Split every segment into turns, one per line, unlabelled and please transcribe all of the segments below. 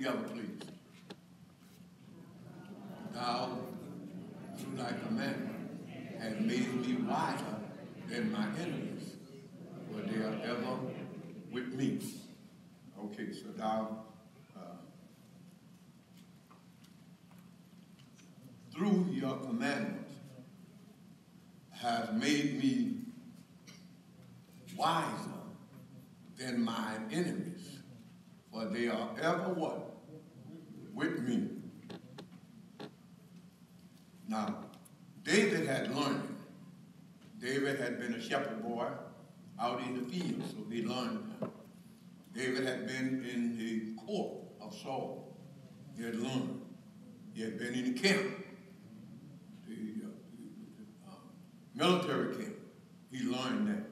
Let's read together, please. Thou, through thy commandment, hast made me wiser than my enemies, for they are ever with me. Okay, so thou, uh, through your commandments, has made me wiser than my enemies for they are ever what? With me. Now, David had learned. David had been a shepherd boy out in the field, so he learned. David had been in the court of Saul. He had learned. He had been in the camp, the, uh, the uh, military camp. He learned that.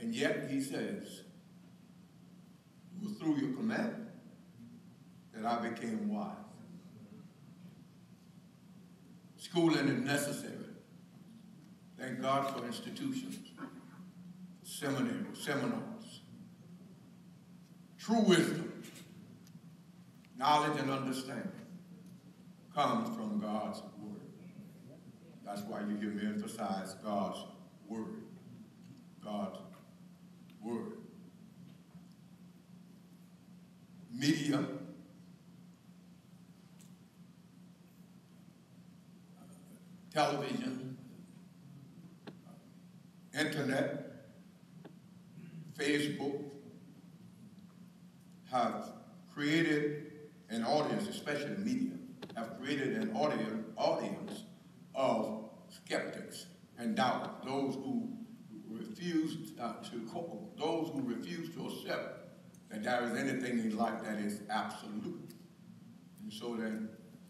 And yet he says, it was through your command that I became wise. Schooling is necessary. Thank God for institutions, seminary, seminars. True wisdom, knowledge and understanding comes from God's word. That's why you hear me emphasize God's word. God's word. media, uh, television, uh, internet, Facebook have created an audience, especially the media, have created an audience, of skeptics and doubters, those who refuse uh, to, those who refuse to accept that there is anything in life that is absolute. And so then,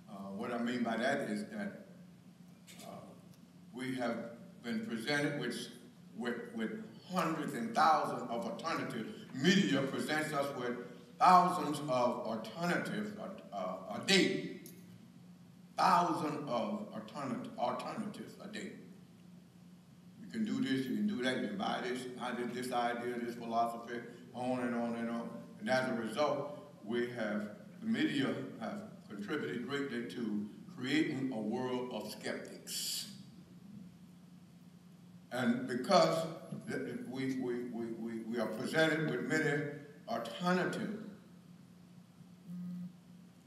uh, what I mean by that is that uh, we have been presented with, with, with hundreds and thousands of alternatives. Media presents us with thousands of alternatives uh, a day. Thousands of alternative, alternatives a day. You can do this, you can do that, you can buy this, this idea, this philosophy, on and on and on. And as a result, we have, the media have contributed greatly to creating a world of skeptics. And because we, we, we, we, are presented with many alternatives.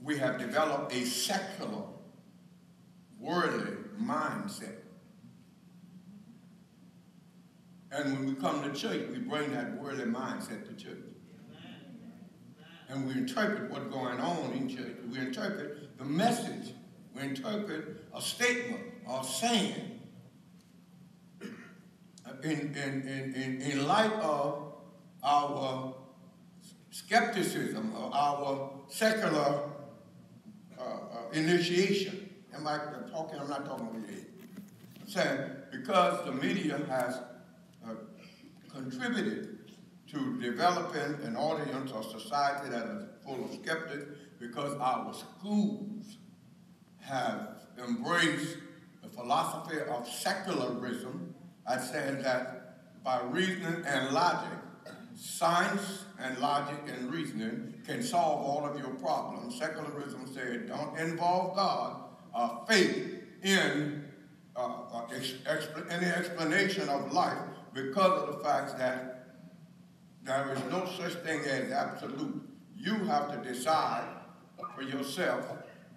we have developed a secular, worldly mindset. And when we come to church, we bring that worldly mindset to church. And we interpret what's going on in church. We interpret the message. We interpret a statement or a saying in, in, in, in, light of our skepticism, our secular uh, uh, initiation. Am I talking? I'm not talking with you. I'm saying because the media has uh, contributed to developing an audience or society that is full of skeptics, because our schools have embraced the philosophy of secularism that said that by reasoning and logic, science and logic and reasoning can solve all of your problems. Secularism said don't involve God or faith in uh, uh, any explanation of life because of the fact that there is no such thing as absolute. You have to decide for yourself.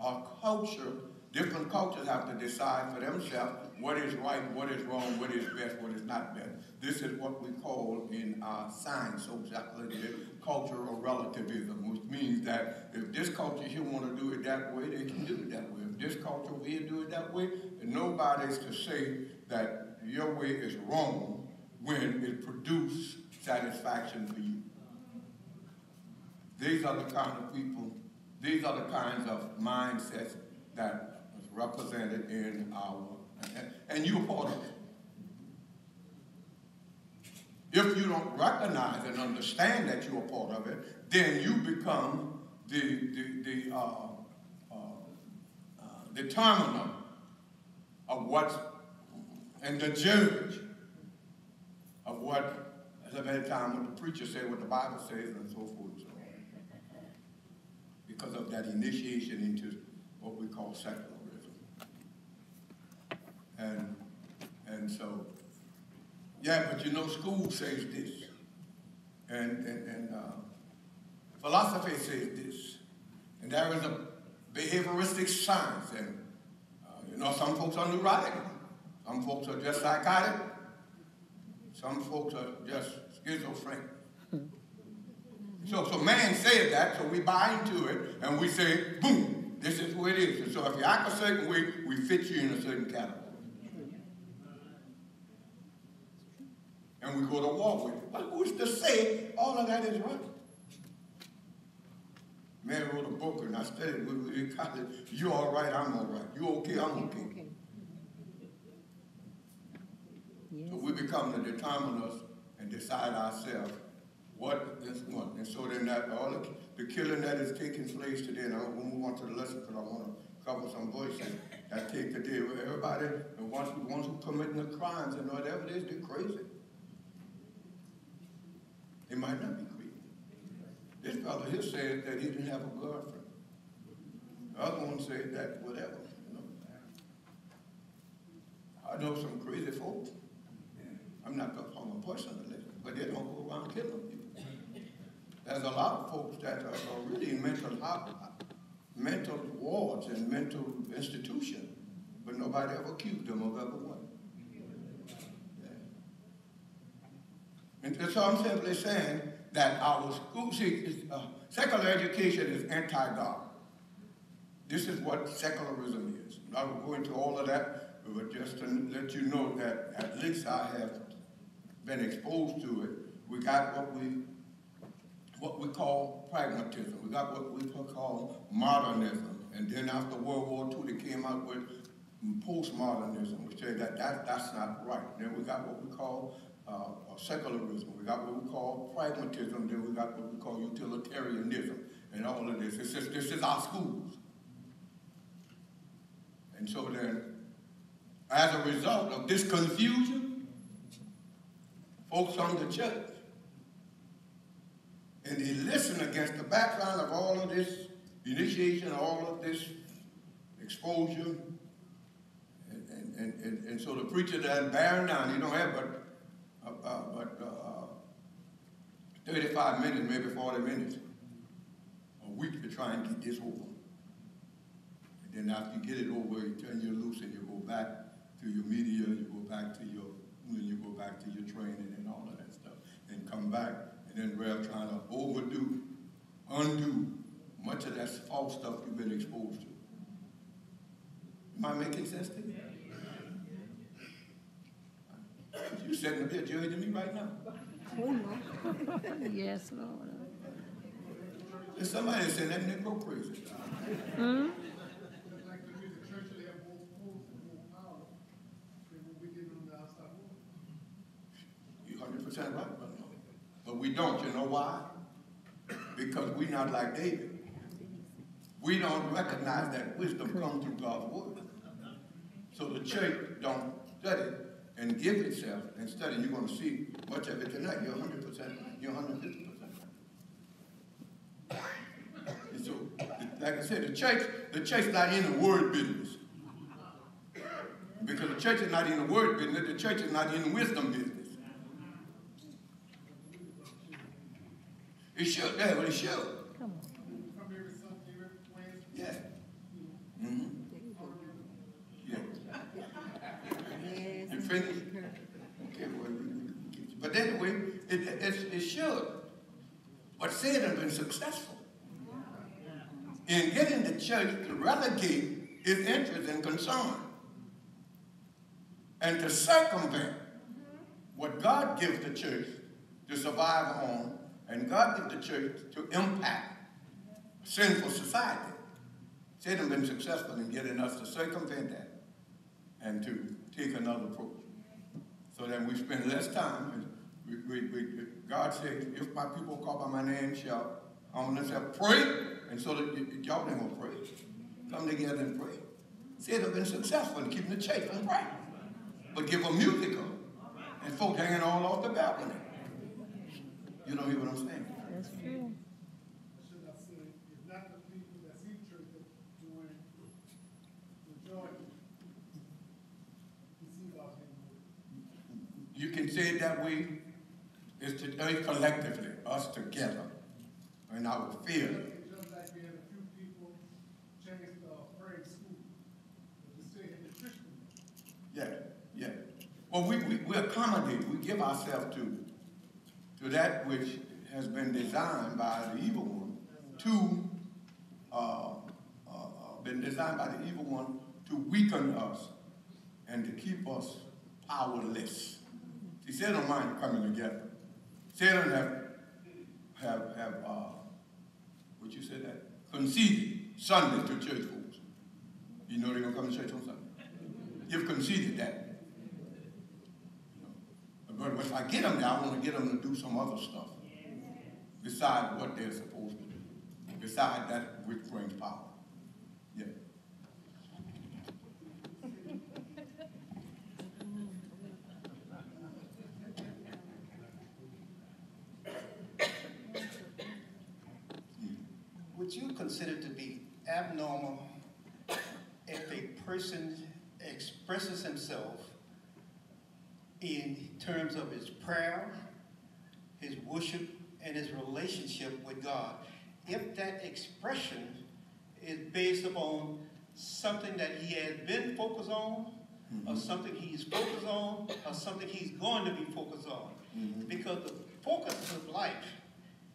Our culture, different cultures have to decide for themselves what is right, what is wrong, what is best, what is not best. This is what we call in our science, sociology, cultural relativism, which means that if this culture here want to do it that way, they can do it that way. If this culture over here do it that way, nobody's to say that your way is wrong when it produces satisfaction for you. These are the kind of people, these are the kinds of mindsets that represented in our, and you're part of it. If you don't recognize and understand that you're a part of it, then you become the, the, the uh, uh, uh, determiner of what, and the judge of what, as I've had time what the preacher said, what the Bible says, and so forth and so on. Because of that initiation into what we call secularism. And, and so yeah, but you know, school says this. And, and, and uh, philosophy says this. And there is a behavioristic science. And, uh, you know, some folks are neurotic. Some folks are just psychotic. Some folks are just schizophrenic. So, so man said that, so we buy into it, and we say, boom, this is who it is. And so if you act a certain way, we fit you in a certain category. And we go to war with it. But who's to say all of that is right? Man wrote a book and I studied with him in college. You all right, I'm all right. You okay, I'm okay. okay. Yes. So we become the determiners and decide ourselves what is what. And so then that all the, the killing that is taking place today, and I will move on to the lesson because I want to cover some voices that take the today. Everybody, the ones, the ones who committing the crimes and whatever it is, they're crazy. It might not be creepy. This fellow here said that he didn't have a girlfriend. The other one said that whatever. You know. I know some crazy folks. I'm not going to call them personally, but they don't go around killing people. There's a lot of folks that are, are really in mental mental wards and mental institutions, but nobody ever accused them of ever what. And so I'm simply saying that our school, see, uh, secular education is anti-God. This is what secularism is. I will go into all of that, but just to let you know that at least I have been exposed to it. We got what we what we call pragmatism. We got what we call modernism. And then after World War II, they came out with postmodernism, which said that, that that's not right. Then we got what we call uh, secularism. We got what we call pragmatism. Then we got what we call utilitarianism. And all of this. Is, this is our schools. And so then, as a result of this confusion, folks come to church and they listen against the background of all of this initiation, all of this exposure. And, and, and, and, so the preacher bearing down, he don't have but uh, uh, but uh, 35 minutes, maybe 40 minutes a week to try and get this over. And then after you get it over, you turn you loose and you go back to your media, you go back to your, you go back to your training and all of that stuff. And come back, and then we're trying to overdo, undo much of that false stuff you've been exposed to. Am I making sense to you? You sitting up here judging me right now.
Yes, Lord.
There's somebody saying that Negro crazy.
Hmm?
Like to be they have more influence and more power than what we did on the outside world.
You're hundred percent right, brother. But we don't, you know why? Because we're not like David. We don't recognize that wisdom comes through God's word. So the church don't study and give itself and study. You're gonna see much of it tonight. You're hundred percent, you're hundred fifty percent. And so, like I said, the church, the church not in the word business. Because the church is not in the word business, the church is not in the wisdom business. It should, yeah, but it should.
Come on.
Come every Sunday, every Wednesday.
Yeah. Mm-hmm. But anyway, it, it, it- should. But Satan has been successful in getting the church to relegate its interest and concern and to circumvent what God gives the church to survive on and God gives the church to impact sinful society. Satan been successful in getting us to circumvent that and to take another approach. So that we spend less time. We, we, we, God said, if my people call by my name shall, I'm gonna say, pray. And so that y'all ain't pray. Come together and pray. Satan been successful in keeping the church from praying. But give them music on. And folk hanging all off the balcony. You don't hear what I'm saying?
That's true.
Should I say, it's not the people that's in church that doing majority. Deceive our people.
You can say it that way. It's to collectively, us together, in our fear.
It just like we had a few people change the praying school, but they stay in the Christian.
Yeah, yeah. Well, we, we, we accommodate, we give ourselves to, to that which has been designed by the evil one to, uh, uh, uh, been designed by the evil one to weaken us and to keep us powerless. See, Satan don't mind coming together. Satan have, have, have, uh, what you say that? Conceded Sunday to church folks. You know they're gonna come to church on Sunday. You've conceded that. But if I get them there, I want to get them to do some other stuff besides what they're supposed to do, besides that which brings power. Yeah.
Would you consider to be abnormal if a person expresses himself in terms of his prayer, his worship, and his relationship with God? If that expression is based upon something that he has been focused on, or mm-hmm. something he's focused on, or something he's going to be focused on. Mm-hmm. Because the focus of life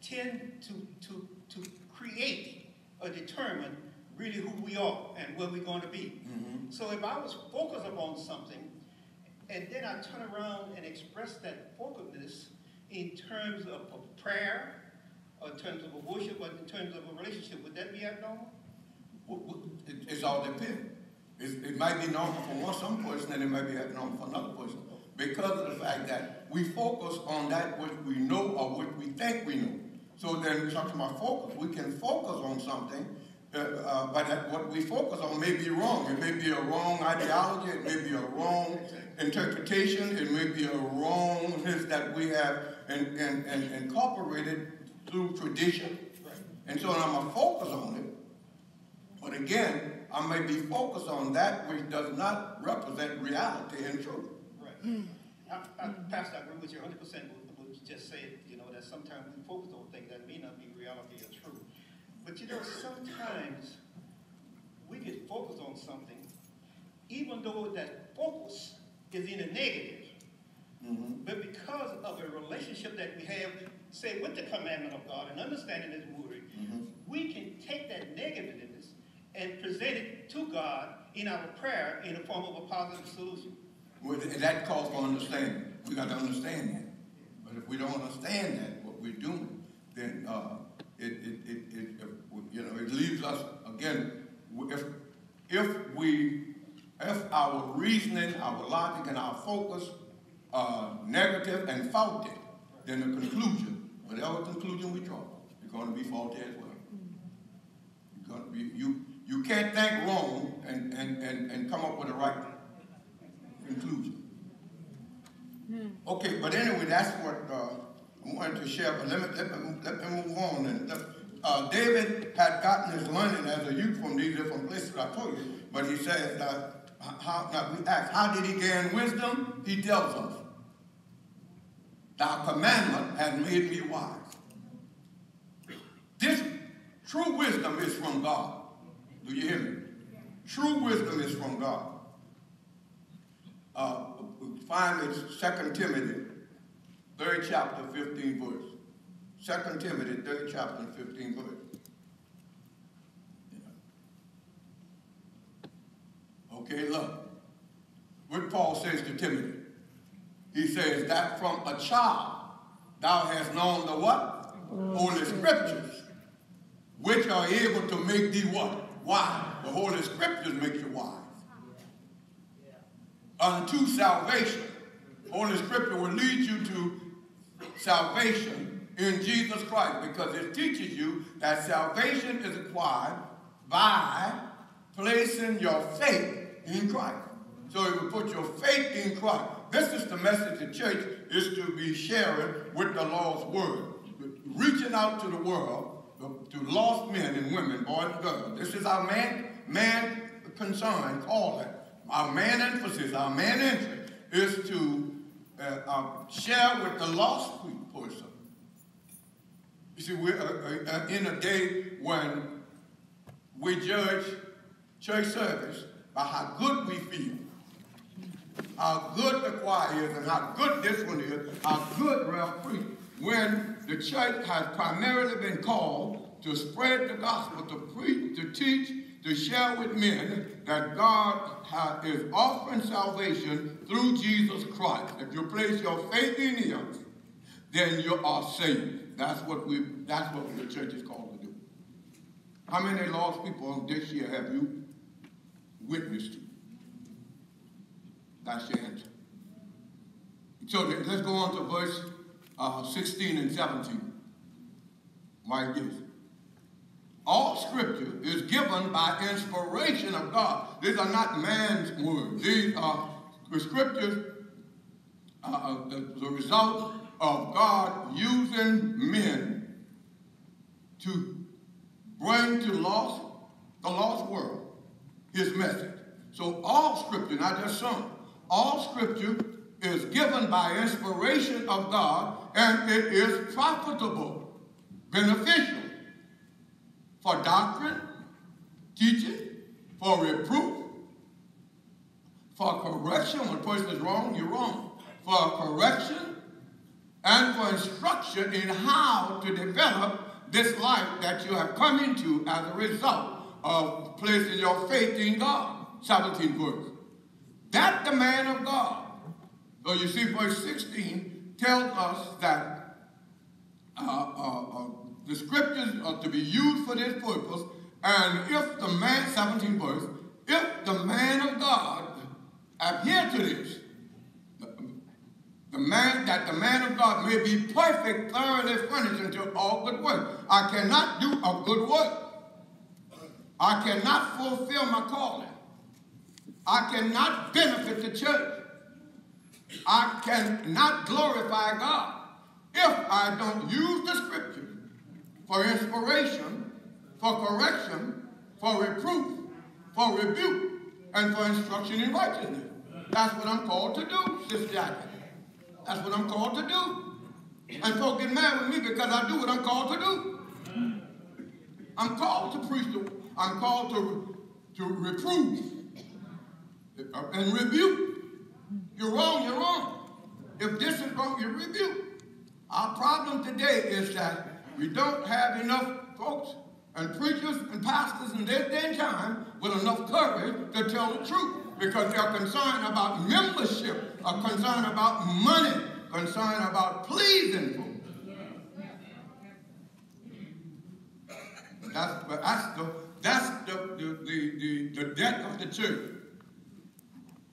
tend to, to, to create or determine really who we are and where we're going to be. Mm-hmm. So if I was focused upon something, and then I turn around and express that focusedness in terms of a prayer, or in terms of a worship, or in terms of a relationship, would that be abnormal?
It, it's all depends. It, it might be normal for one some person and it might be abnormal for another person. Because of the fact that we focus on that which we know or what we think we know. So then talking about focus, we can focus on something, uh, uh, but what we focus on may be wrong. It may be a wrong ideology, it may be a wrong interpretation, it may be a wrongness that we have in, in, in, incorporated through tradition. And so I'm gonna focus on it. But again, I may be focused on that which does not represent reality and truth.
Right. I, I, Pastor, I agree with you hundred percent with what you just said, you know, that sometimes we focus on may not be reality or true. But you know, sometimes we get focused on something, even though that focus is in the negative,
Mhm.
but because of a relationship that we have, say, with the commandment of God and understanding His word,
Mhm.
we can take that negativeness and present it to God in our prayer in the form of a positive solution.
Well, that calls for understanding. We got to understand that. But if we don't understand that, what we're doing, then uh, it, it, it, it, you know, it leaves us again. If if we if our reasoning, our logic, and our focus are negative and faulty, then the conclusion, whatever conclusion we draw, is going to be faulty as well. You're going to be, you you can't think wrong and, and, and, and come up with the right conclusion. Okay, but anyway, that's what uh, I wanted to share. But let me let me, let me move on. And uh, David had gotten his learning as a youth from these different places I told you. But he says that how now we ask, how did he gain wisdom? He tells us, "Thy commandment has made me wise." This true wisdom is from God. Do you hear me? True wisdom is from God. Uh, find it 2 Timothy, third chapter, 15 verse. 2 Timothy, third chapter, 15 verse. Yeah. Okay, look. What Paul says to Timothy. He says that from a child thou hast known the what? Holy Scriptures, which are able to make thee what? Wise. The Holy Scriptures make you wise unto salvation. Holy Scripture will lead you to salvation in Jesus Christ because it teaches you that salvation is acquired by placing your faith in Christ. So if you put your faith in Christ, this is the message the church is to be sharing with the Lord's word, reaching out to the world, to lost men and women, boys and girls. This is our man, man concern, call it. Our main emphasis, our main interest is to uh, uh, share with the lost person. You see, we're uh, uh, in a day when we judge church service by how good we feel, how good the choir is, and how good this one is, how good Ralph preached. When the church has primarily been called to spread the gospel, to preach, to teach, to share with men that God is offering salvation through Jesus Christ. If you place your faith in Him, then you are saved. That's what we. That's what the church is called to do. How many lost people this year have you witnessed to? That's your answer. So let's go on to verse uh, 16 and 17. Why this? All scripture is given by inspiration of God. These are not man's words. These are the scriptures, uh, the, the result of God using men to bring to lost, the lost world his message. So all scripture, not just some, all scripture is given by inspiration of God and it is profitable, beneficial for doctrine, teaching, for reproof, for correction. When a person is wrong, you're wrong. For correction and for instruction in how to develop this life that you have come into as a result of placing your faith in God. 17 verse. That the man of God. So you see, verse 16 tells us that uh, uh, uh, the scriptures are to be used for this purpose. And if the man, 17 verse, if the man of God adhere to this, the, man that the man of God may be perfect, thoroughly furnished unto all good work. I cannot do a good work. I cannot fulfill my calling. I cannot benefit the church. I cannot glorify God if I don't use the scripture for inspiration, for correction, for reproof, for rebuke, and for instruction in righteousness. That's what I'm called to do, Sister Jackie. That's what I'm called to do. And folks get mad with me because I do what I'm called to do. I'm called to preach the, I'm called to, to reprove and rebuke. You're wrong, you're wrong. If this is wrong, you rebuke. Our problem today is that we don't have enough folks and preachers and pastors in this day and time with enough courage to tell the truth because they're concerned about membership, are concerned about money, concerned about pleasing folks. That's, that's the that's the, the, the, the, the debt of the church.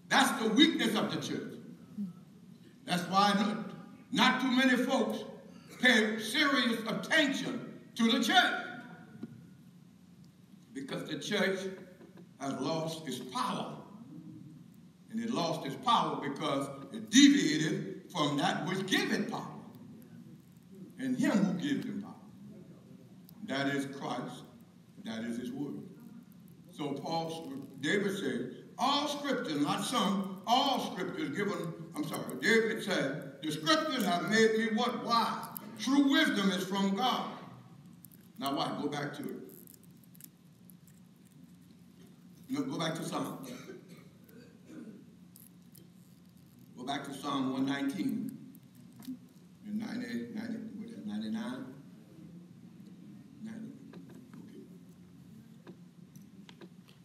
That's the weakness of the church. That's why not, not too many folks pay serious attention to the church. Because the church has lost its power. And it lost its power because it deviated from that which gave it power. And him who gives him power. That is Christ. That is his word. So Paul, David said, all scripture, not some, all scripture is given, I'm sorry, David said, the scriptures have made me what? Wise. True wisdom is from God. Now what? Go back to it. No, go back to Psalm. Go back to Psalm 119 and 90, 90 what is 99? 90. Okay.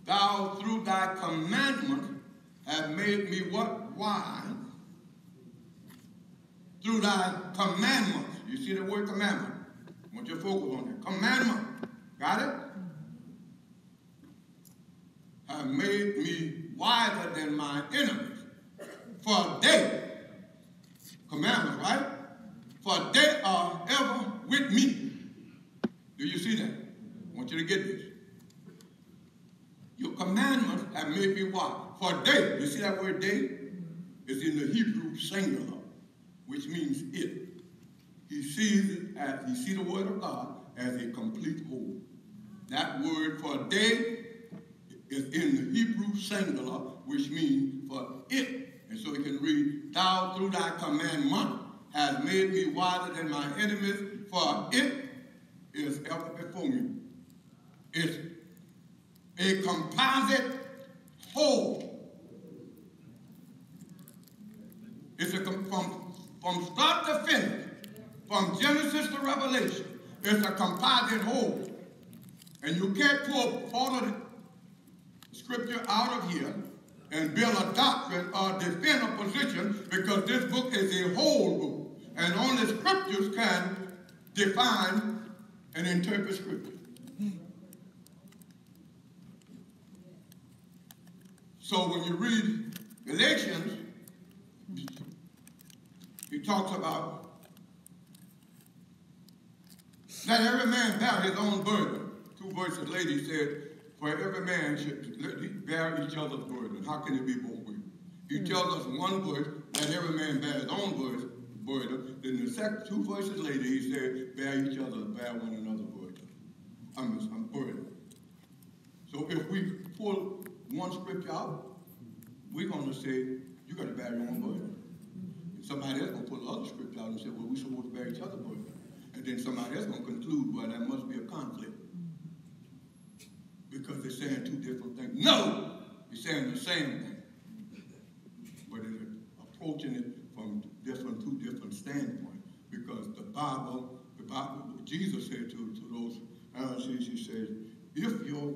Thou through thy commandment have made me what? Wise. Through thy commandments. You see the word commandment? I want you to focus on that. Commandment. Got it? Have made me wiser than my enemies. For they, commandments, right? For they are ever with me. Do you see that? I want you to get this. Your commandments have made me wise. For they, you see that word they? It's in the Hebrew singular, which means it. He sees it as he sees the word of God as a complete whole. That word for they is in the Hebrew singular, which means for it. And so he can read, Thou through thy commandment has made me wiser than my enemies, for it is ever before me. It's a composite whole. It's a from, from start to finish, from Genesis to Revelation, it's a composite whole. And you can't pull part of the scripture out of here and build a doctrine or defend a position because this book is a whole book. And only scriptures can define and interpret scripture. So when you read Galatians, he talks about let every man bear his own burden. Two verses later he said, for every man should bear each other's burden. How can it be both ways? He mm. tells us one verse, let every man bear his own burden. Then the second two verses later he said, bear each other, bear one another burden. I'm, I'm burden. So if we pull one scripture out, we're going to say, you got to bear your own burden. Somebody else to pull other script out and say, well, we're supposed to bear each other's burden. And then somebody else to conclude, well, there must be a conflict. Because they're saying two different things. No! They're saying the same thing. But they're approaching it from different, two different standpoints. Because the Bible, the Bible, Jesus said to, to those Pharisees, he said, if your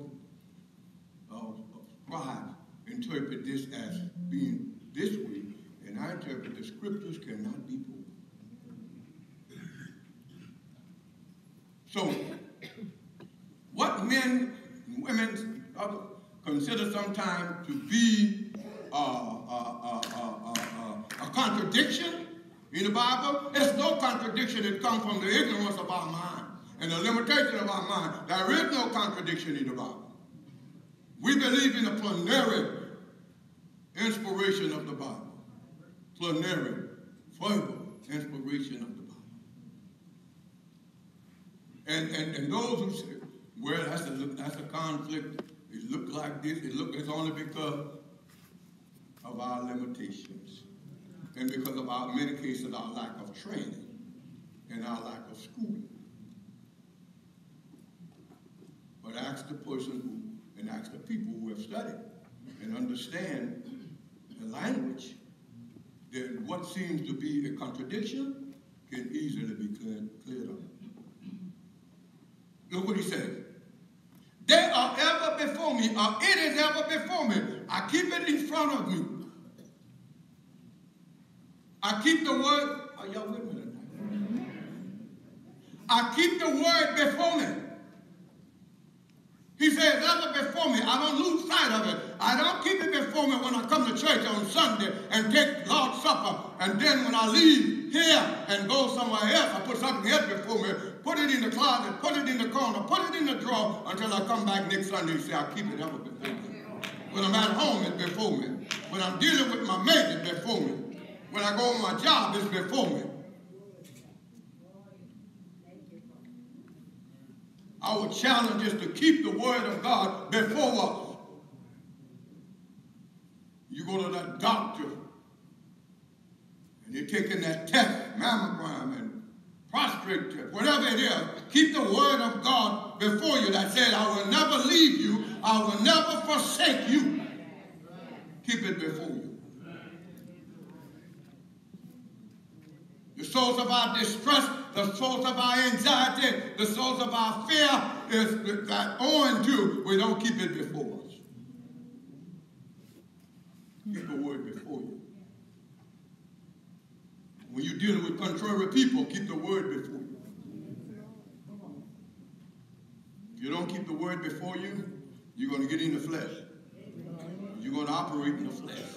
uh, scribe interpret this as being this way, and I interpret the scriptures cannot be broken. So, what men and women consider sometimes to be uh, uh, uh, a contradiction in the Bible, there's no contradiction that comes from the ignorance of our mind and the limitation of our mind. There is no contradiction in the Bible. We believe in the plenary inspiration of the Bible. Plenary, verbal inspiration of the Bible. And, and, and those who say, well, that's a, that's a conflict, it looked like this, it looked, it's only because of our limitations. And because of our, many cases, our lack of training and our lack of schooling. But ask the person who, and ask the people who have studied and understand the language, then what seems to be a contradiction can easily be cleared, cleared up. Look what he says. They are ever before me, or it is ever before me. I keep it in front of me. I keep the word. Are y'all with me? I keep the word before me. He says, ever before me. I don't lose sight of it. I don't keep it before me when I come to church on Sunday and take Lord's Supper. And then when I leave here and go somewhere else, I put something else before me, put it in the closet, put it in the corner, put it in the drawer until I come back next Sunday and say, I keep it ever before me. When I'm at home, it's before me. When I'm dealing with my mate, it's before me. When I go on my job, it's before me. Our challenge is to keep the word of God before us. You go to that doctor and you're taking that test, mammogram and prostrate test, whatever it is, keep the word of God before you that said, I will never leave you, I will never forsake you. Keep it before you. The source of our distress, the source of our anxiety, the source of our fear is that owing to we don't keep it before us. Keep the word before you. When you're dealing with contrary people, keep the word before you. If you don't keep the word before you, you're going to get in the flesh. You're going to operate in the flesh.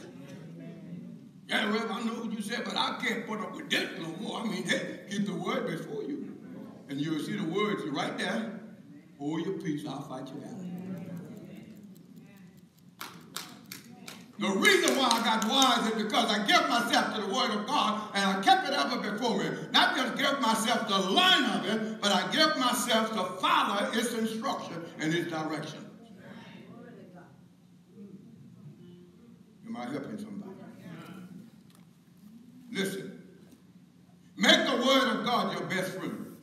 Yeah, Rev, I know what you said, but I can't put up with this no more. I mean, hey, keep the word before you. And you'll see the words you right there. Hold your peace, I'll fight you out. The reason why I got wise is because I gave myself to the Word of God and I kept it ever before me. Not just give myself the line of it, but I give myself to follow its instruction and its direction. Am I helping somebody? Listen. Make the Word of God your best friend.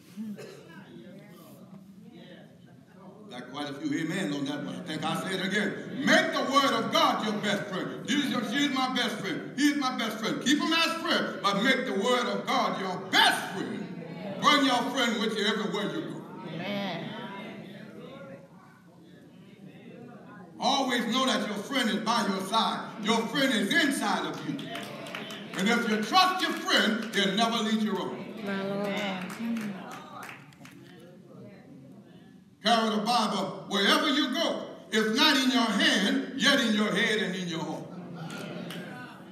Like quite a few amens on that one. I think I say it again. Make the word of God your best friend. Jesus, she's my best friend. He's my best friend. Keep him as friend, but make the word of God your best friend. Bring your friend with you everywhere you go. Amen. Always know that your friend is by your side. Your friend is inside of you. And if you trust your friend, he'll never lead you wrong. Carry the Bible wherever you go. If not in your hand, yet in your head and in your heart.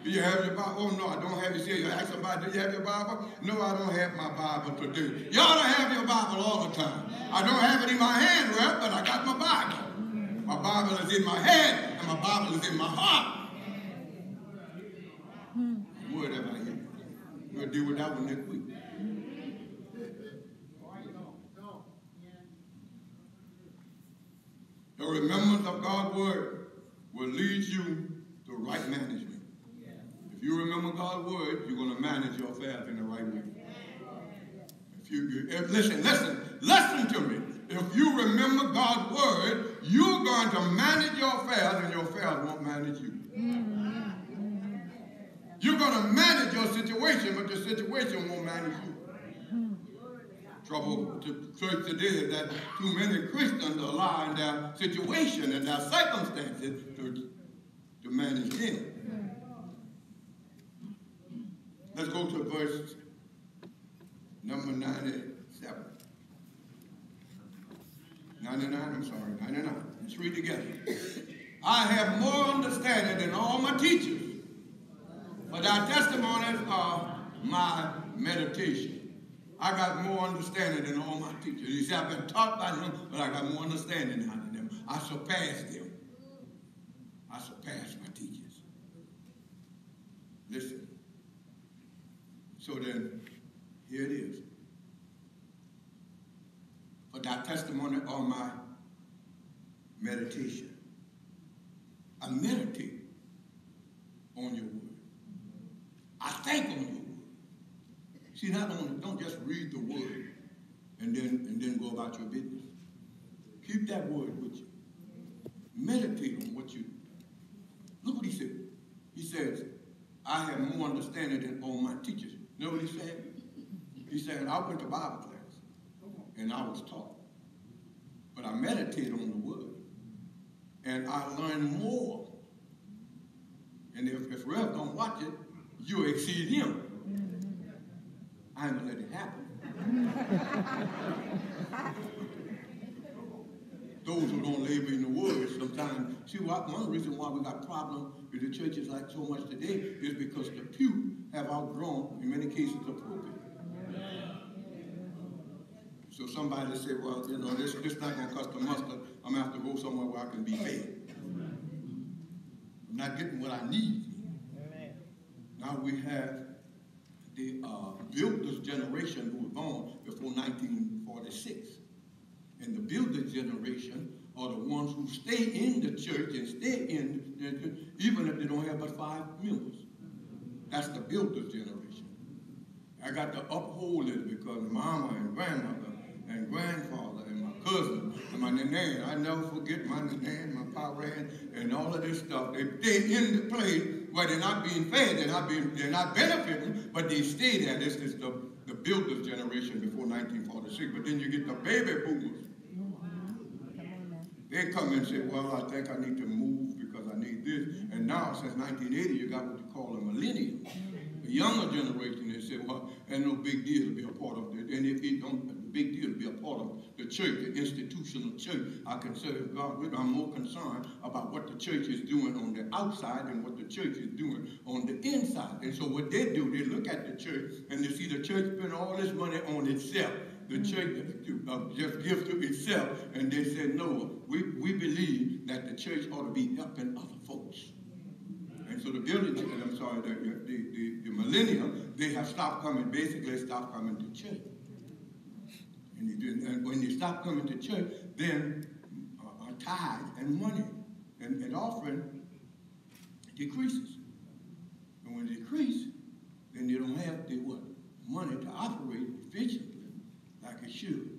Do you have your Bible? Oh, no, I don't have it. You ask somebody, do you have your Bible? No, I don't have my Bible today. You ought to have your Bible all the time. I don't have it in my hand, right? but I got my Bible. My Bible is in my head, and my Bible is in my heart. Whatever I hear. We'll deal with that one next week. The remembrance of God's word will lead you to right management. If you remember God's word, you're going to manage your affairs in the right way. If you if, listen, listen, listen to me. If you remember God's word, you're going to manage your affairs, and your affairs won't manage you. You're going to manage your situation, but your situation won't manage you trouble to church today is that too many Christians allow in their situation and their circumstances to, to manage them. Let's go to verse number 97. 99, I'm sorry, 99. Let's read together. I have more understanding than all my teachers, for thy testimonies are my meditation. I got more understanding than all my teachers. You see, I've been taught by them, but I got more understanding than them. I surpassed them. I surpassed my teachers. Listen. So then, here it is. For that testimony on my meditation. I meditate on your word. I think on your word. See, not only don't just read the word and then and then go about your business. Keep that word with you. meditate on what you. Look what he said. He says, I have more understanding than all my teachers. You know what he said? He said, I went to Bible class and I was taught. But I meditated on the word. And I learned more. And if, if Rev don't watch it, you exceed him. I am gonna let it happen. Those who don't labor in the word sometimes, see, what, one reason why we got problems with the churches like so much today is because the pew have outgrown, in many cases, the pulpit. So somebody say, well, you know, this, this not gonna cost the mustard. I'm gonna have to go somewhere where I can be fed. I'm not getting what I need. Now we have the uh, builders generation who was born before 1946. And the builder's generation are the ones who stay in the church and stay in the even if they don't have but five members. That's the builder's generation. I got to uphold it because mama and grandmother and grandfather and my cousin and my nan. I never forget my nan, my paran, and all of this stuff. They stay in the place where they're not being fed, they're not being, they're not benefiting, but they stay there. This is the, the builder's generation before 1946. But then you get the baby boomers. They come and say, well, I think I need to move because I need this. And now, since 1980, you got what you call a millennium. The younger generation, they say, well, ain't no big deal to be a part of it. And if you don't, big deal to be a part of the church, the institutional church, I can serve God with. I'm more concerned about what the church is doing on the outside than what the church is doing on the inside. And so what they do, they look at the church and they see the church spend all this money on itself the church uh, just gives to itself. And they said, no, we, we believe that the church ought to be helping other folks. And so the building, I'm sorry, the, the, the, the millennium, they have stopped coming, basically stopped coming to church. And, they, and when you stop coming to church, then uh, tithe and money and, and offering decreases. And when it decreases, then they don't have the what? Money to operate efficiently like it should.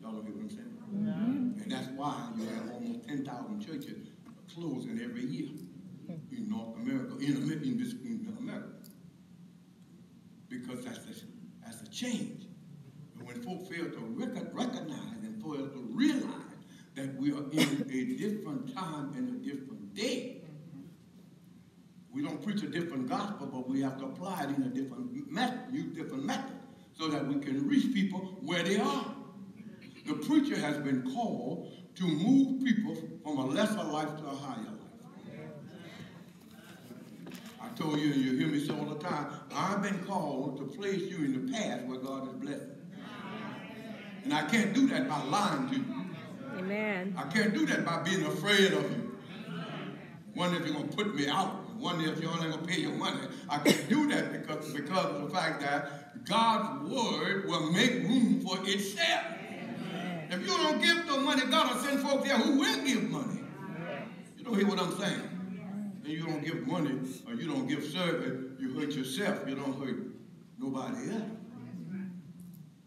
Y'all know what I'm saying? Mm-hmm. And that's why you have almost 10,000 churches closing every year in North America, in, in, this, in America. Because that's the, that's a change. Folk fail to recognize and for fail to realize that we are in a different time and a different day, we don't preach a different gospel, but we have to apply it in a different method, use different methods so that we can reach people where they are. The preacher has been called to move people from a lesser life to a higher life. I told you, and you hear me say all the time, I've been called to place you in the path where God is blessing. And I can't do that by lying to you.
Amen.
I can't do that by being afraid of you. Wonder if you're going to put me out. Wonder if you're only going to pay your money. I can't do that because, because of the fact that God's word will make room for itself. Amen. If you don't give the money, God will send folks there who will give money. You don't hear what I'm saying? And you don't give money or you don't give service, you hurt yourself. You don't hurt nobody else.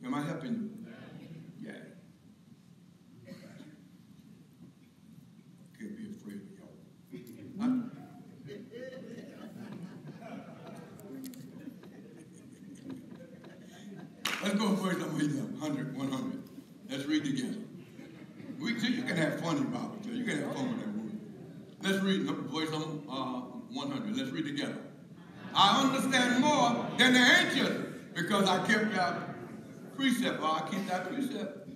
Am I helping you? Yeah. Can't be afraid of y'all. Go verse number 100, 100. Let's read together. We, you can have fun in Bible. You can have fun with that word. Let's read verse uh, 100. Let's read together. I understand more than the ancients because I kept that precept, or I keep that precept.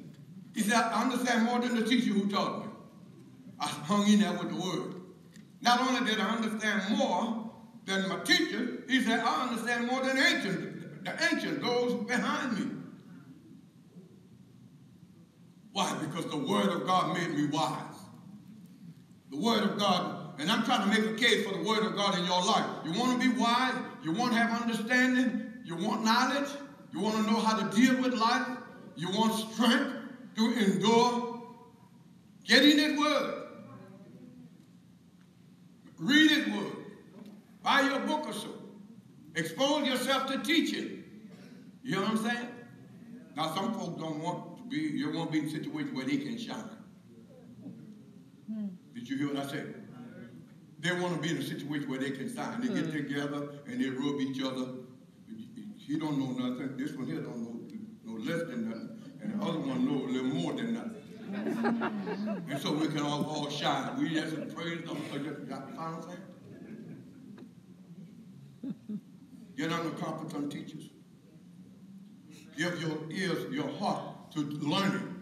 He said, I understand more than the teacher who taught me. I hung in there with the word. Not only did I understand more than my teacher, he said, I understand more than ancients the ancient, those behind me. Why? Because the word of God made me wise. The word of God, and I'm trying to make a case for the word of God in your life. You want to be wise? You want to have understanding? You want knowledge? You want to know how to deal with life? You want strength to endure? Get in that word. Read it word. Buy your book or so. Expose yourself to teaching. You know what I'm saying? Now, some folks don't want be, you hmm. want to be in a situation where they can shine. Did you hear what I said? They want to be in a situation where they can sign. They get hmm. together and they rub each other. He don't know nothing. This one here don't know no less than nothing. And the other one know a little more than nothing. Hmm. and so we can all, all shine. We just praise them. So just the final thing. Get under competent teachers. Give your ears, your heart to learning.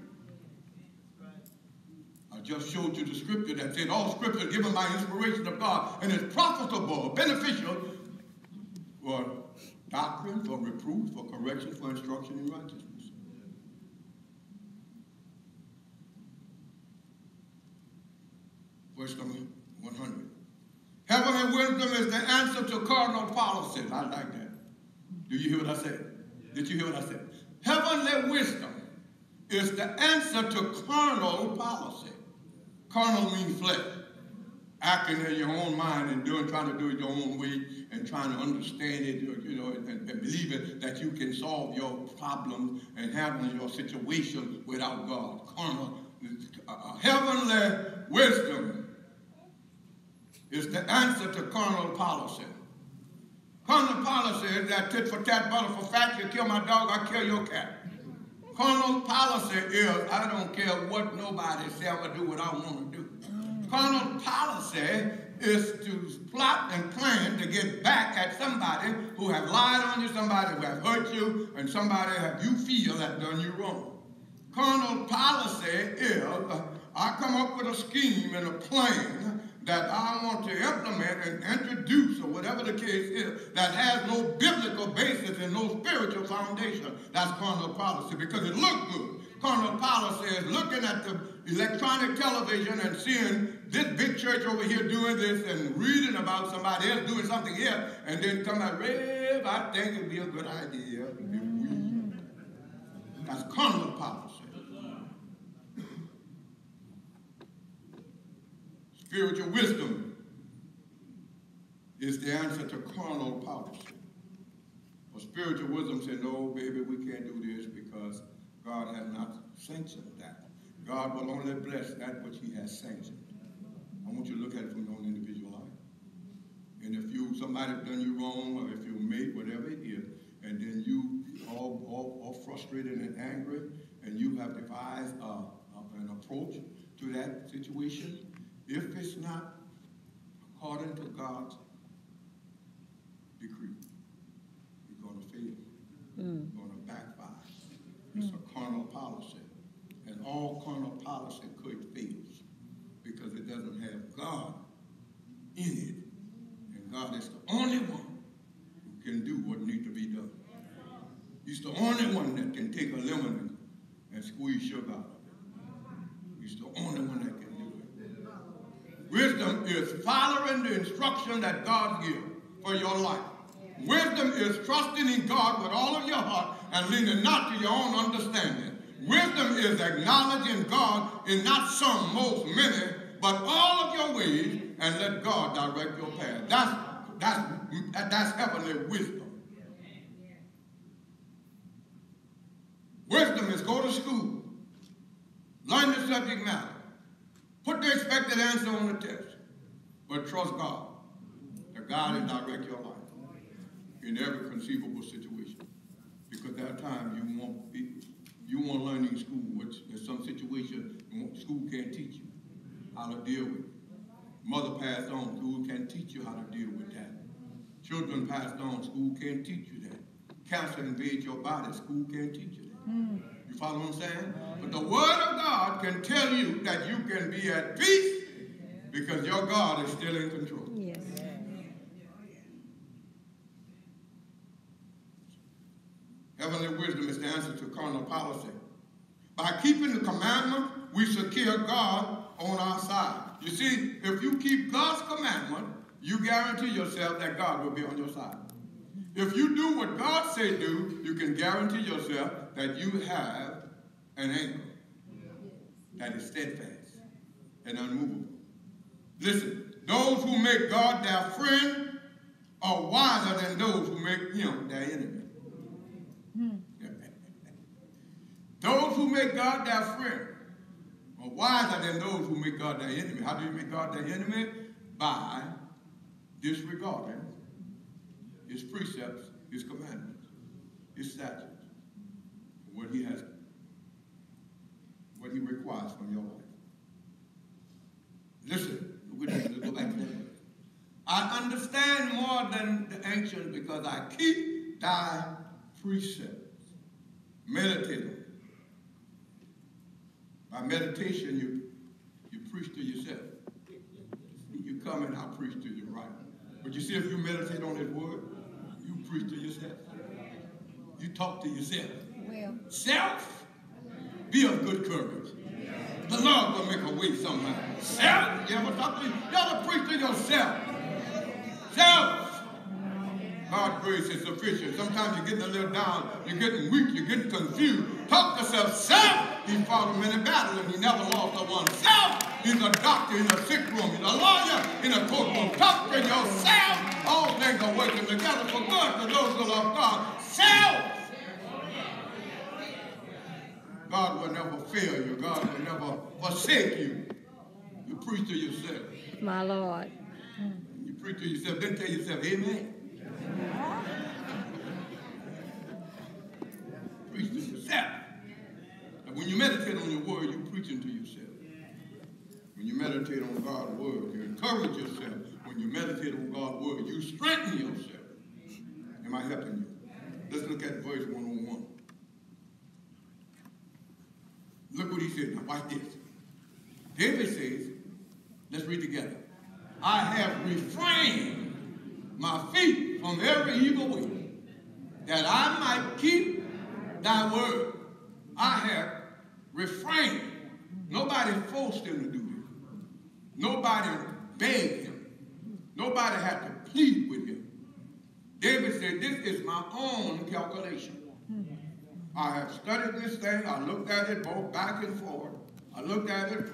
I just showed you the scripture that said all scripture given by inspiration of God and is profitable, beneficial for doctrine, for reproof, for correction, for instruction in righteousness. Verse number 100. Heavenly wisdom is the answer to carnal policies. I like that. Do you hear what I said? Did you hear what I said? Heavenly wisdom is the answer to carnal policy. Carnal means flesh. Acting in your own mind and doing, trying to do it your own way and trying to understand it, you know, and, and believing that you can solve your problems and handle your situation without God. Carnal, uh, heavenly wisdom is the answer to carnal policy. Carnal policy is that tit for tat, butter for fat. You kill my dog, I kill your cat. Carnal policy is I don't care what nobody say, I'm going to do what I want to do. Carnal policy is to plot and plan to get back at somebody who have lied on you, somebody who have hurt you, and somebody have you feel have done you wrong. Carnal policy is I come up with a scheme and a plan that I want to implement and introduce, or whatever the case is, that has no biblical basis and no spiritual foundation. That's carnal policy because it looks good. Carnal policy is looking at the electronic television and seeing this big church over here doing this and reading about somebody else doing something here, and then come out, Rev, I think it'd be a good idea. That's carnal policy. Spiritual wisdom is the answer to carnal policy. But spiritual wisdom said, no, baby, we can't do this because God has not sanctioned that. God will only bless that which he has sanctioned. I want you to look at it from your own individual life. And if you somebody's done you wrong, or if you made whatever it is, and then you all, all, all frustrated and angry, and you have devised uh, an approach to that situation, if it's not according to God's decree, you're going to fail. Mm. You're going to backfire. It's mm. a carnal policy. And all carnal policy could fails because it doesn't have God in it. And God is the only one who can do what needs to be done. He's the only one that can take a lemon and squeeze sugar out of it. He's the only one that can Wisdom is following the instruction that God gives for your life. Wisdom is trusting in God with all of your heart and leaning not to your own understanding. Wisdom is acknowledging God in not some, most, many, but all of your ways and let God direct your path. That's, that's, that's heavenly wisdom. Wisdom is go to school, learn the subject matter, Put the expected answer on the test, but trust God. That God will direct your life in every conceivable situation. Because that time you won't be, you won't learn in school, which there's some situation school can't teach you how to deal with. Mother passed on, school can't teach you how to deal with that. Children passed on, school can't teach you that. Cancer invades your body, school can't teach you that. Mm. Follow what I'm saying? But the Word of God can tell you that you can be at peace because your God is still in control. Yes. Heavenly wisdom is the answer to carnal policy. By keeping the commandment, we secure God on our side. You see, if you keep God's commandment, you guarantee yourself that God will be on your side. If you do what God say do, you can guarantee yourself that you have an anchor that is steadfast and unmovable. Listen, those who make God their friend are wiser than those who make him their enemy. those who make God their friend are wiser than those who make God their enemy. How do you make God their enemy? By disregarding his precepts, his commandments, his statutes, what he has, what he requires from your life. Listen, let's go back to that. I understand more than the ancients because I keep thy precepts. Meditate on By meditation, you, you preach to yourself. You come and I preach to you, right? But you see, if you meditate on his word, preach to yourself. You talk to yourself. Well. Self, be of good courage. The Lord will make a way somehow. Self, you ever talk to you? You to preach to yourself. Self. God's grace is sufficient. Sometimes you're getting a little down, you're getting weak, you're getting confused. Talk to yourself. Self. He fought many battles and he never lost a one. Self. He's a doctor in a sick room. He's a lawyer in a courtroom. Talk to yourself. All things are working together for good to those who love God. Self. God will never fail you. God will never forsake you. You preach to yourself.
My Lord.
You preach to yourself, then tell yourself, Amen. preach to yourself. And when you meditate on your word, you're preaching to yourself. When you meditate on God's word, you encourage yourself. When you meditate on God's word, you strengthen yourself. Am I helping you? Let's look at verse 101. Look what he said. Now watch this. David says, let's read together. I have refrained my feet from every evil way, that I might keep thy word. I have refrained. Nobody forced him to do. Nobody begged him. Nobody had to plead with him. David said, this is my own calculation. I have studied this thing. I looked at it both back and forth. I looked at it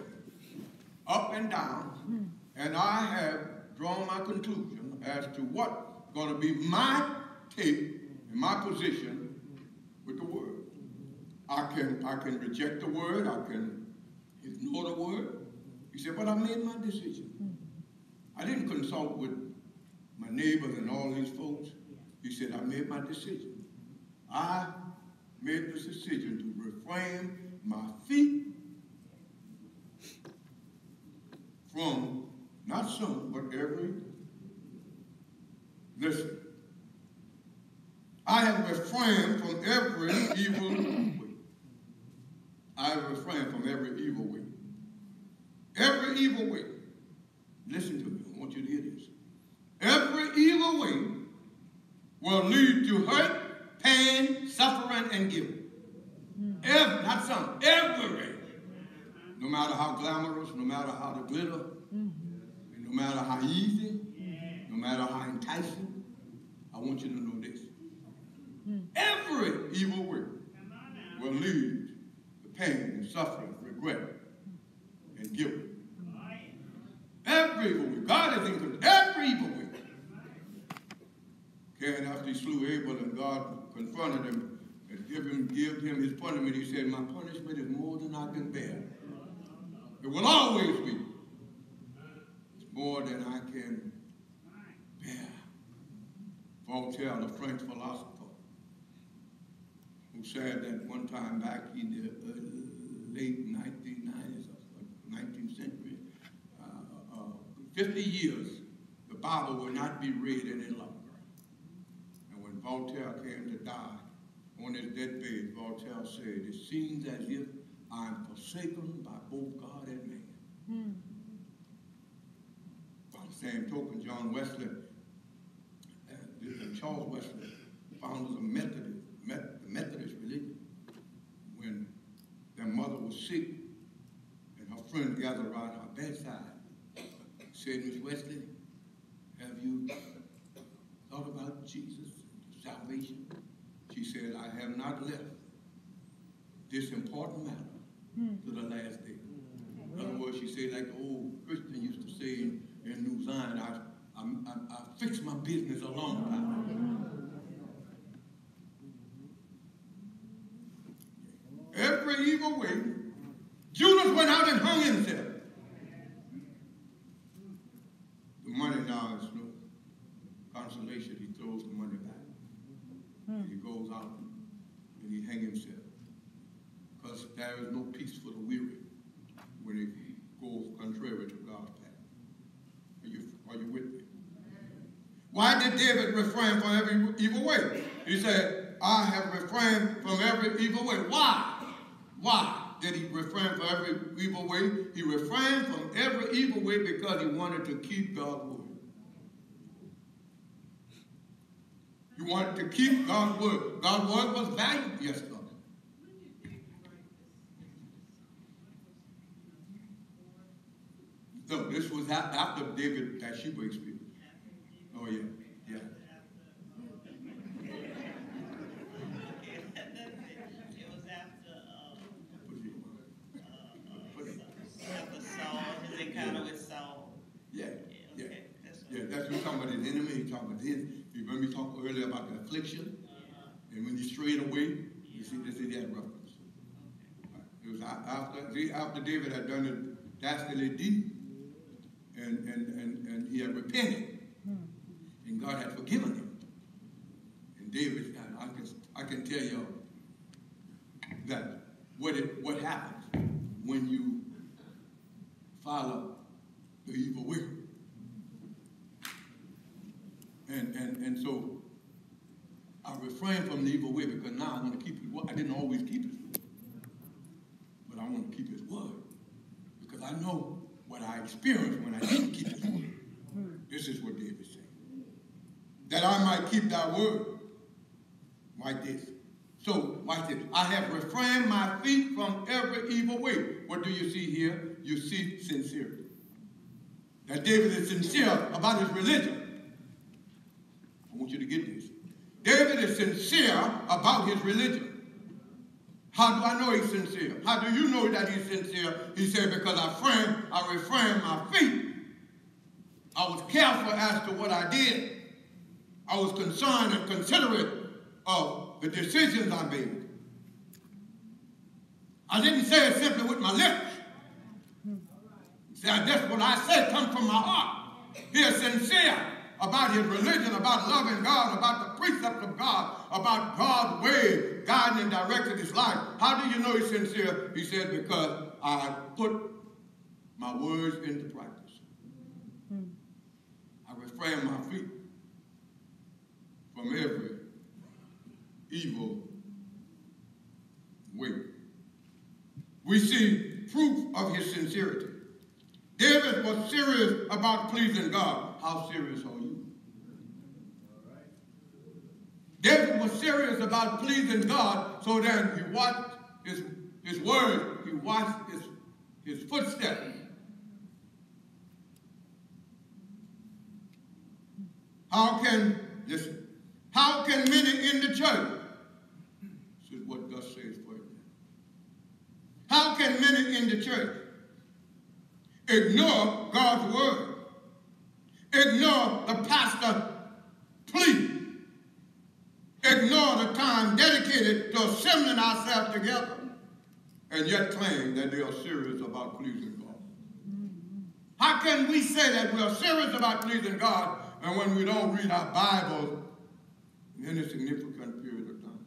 up and down. And I have drawn my conclusion as to what's going to be my take and my position with the word. I can, I can reject the word. I can ignore the word. He said, but I made my decision. I didn't consult with my neighbors and all these folks. He said, I made my decision. I made this decision to refrain my feet from not some, but every. Listen. I have refrained from every evil way. I have refrained from every evil way. Every evil way. Listen to me. I want you to hear this. Every evil way will lead to hurt pain, suffering, and guilt. Every, not some, every. No matter how glamorous, no matter how the glitter, no matter how easy, no matter how enticing, I want you to know this. Every evil way will lead to pain suffering, regret, and. Every evil. God is in control. Every evil way. Cain, after he slew Abel and God confronted him and give him, give him his punishment, he said, my punishment is more than I can bear. It will always be. It's more than I can bear. Voltaire, the French philosopher, who said that one time back in the uh, late 1990s, 19th century, uh, uh, 50 years, the Bible will not be read any longer. And when Voltaire came to die, on his deathbed, Voltaire said, it seems as if I'm forsaken by both God and man. Hmm. By the same token, John Wesley, uh, Charles Wesley, founders of Methodist, Met, the Methodist religion, when their mother was sick friends gathered around her bedside, said, Miss Wesley, have you thought about Jesus? salvation. She said, I have not left this important matter hmm. to the last day. In other words, she said, like the old Christian used to say in, in New Zion, I, I, I, I fixed my business a long time. Every evil way, Judas went out and hung himself. The money now is no consolation. He throws the money back. And he goes out and he hang himself. Because there is no peace for the weary when it goes contrary to God's path. Are you, are you with me? Why did David refrain from every evil way? He said, I have refrained from every evil way. Why? Why did he refrain from every evil way? He refrained from every evil way because he wanted to keep God's word. He wanted to keep God's word. God's word was valued, yes, God. No, this was after David Bathsheba experience. Oh, yeah, yeah.
It was after, uh,
Put it in. Put it in.
after Saul, his encounter with Saul.
Yeah, yeah.
okay, that's
talking about his enemy, he talking about his. You remember me talking earlier about the affliction? Uh-huh. And when you strayed away, you see, this is that reference. It was after, see, after David had done it dastardly deed, and, and, and, and he had repented, hmm. and God had forgiven him. And David, I I can, I can tell you that what it, what happens when you follow the evil way. And, and, and so I refrain from the evil way because now I want to keep his word. I didn't always keep his word. But I want to keep his word. Because I know what I experienced when I didn't keep his word. This is what David said. That I might keep thy word. Like this. So, watch this. I have refrained my feet from every evil way. What do you see here? You see sincerity. That David is sincere about his religion. I want you to get this. David is sincere about his religion. How do I know he's sincere? How do you know that he's sincere? He said, because I frame, I refrained my feet. I was careful as to what I did. I was concerned and considerate of the decisions I made. I didn't say it simply with my lips. See, that's what I said come from my heart. He is sincere about his religion, about loving God, about the precepts of God, about God's way, guiding and directing his life. How do you know he's sincere? He said, because I put my words into practice. Hmm. I refrain my feet from every evil way. We see proof of his sincerity. David was serious about pleasing God. How serious are you? David was serious about pleasing God, so then he watched his, his word, he watched his, his footsteps. How can, listen, how can many in the church, this is what thus says for you. How can many in the church ignore God's word, ignore the pastor plea, ignore the time dedicated to assembling ourselves together, and yet claim that they are serious about pleasing God? How can we say that we are serious about pleasing God and when we don't read our Bible in any significant period of time?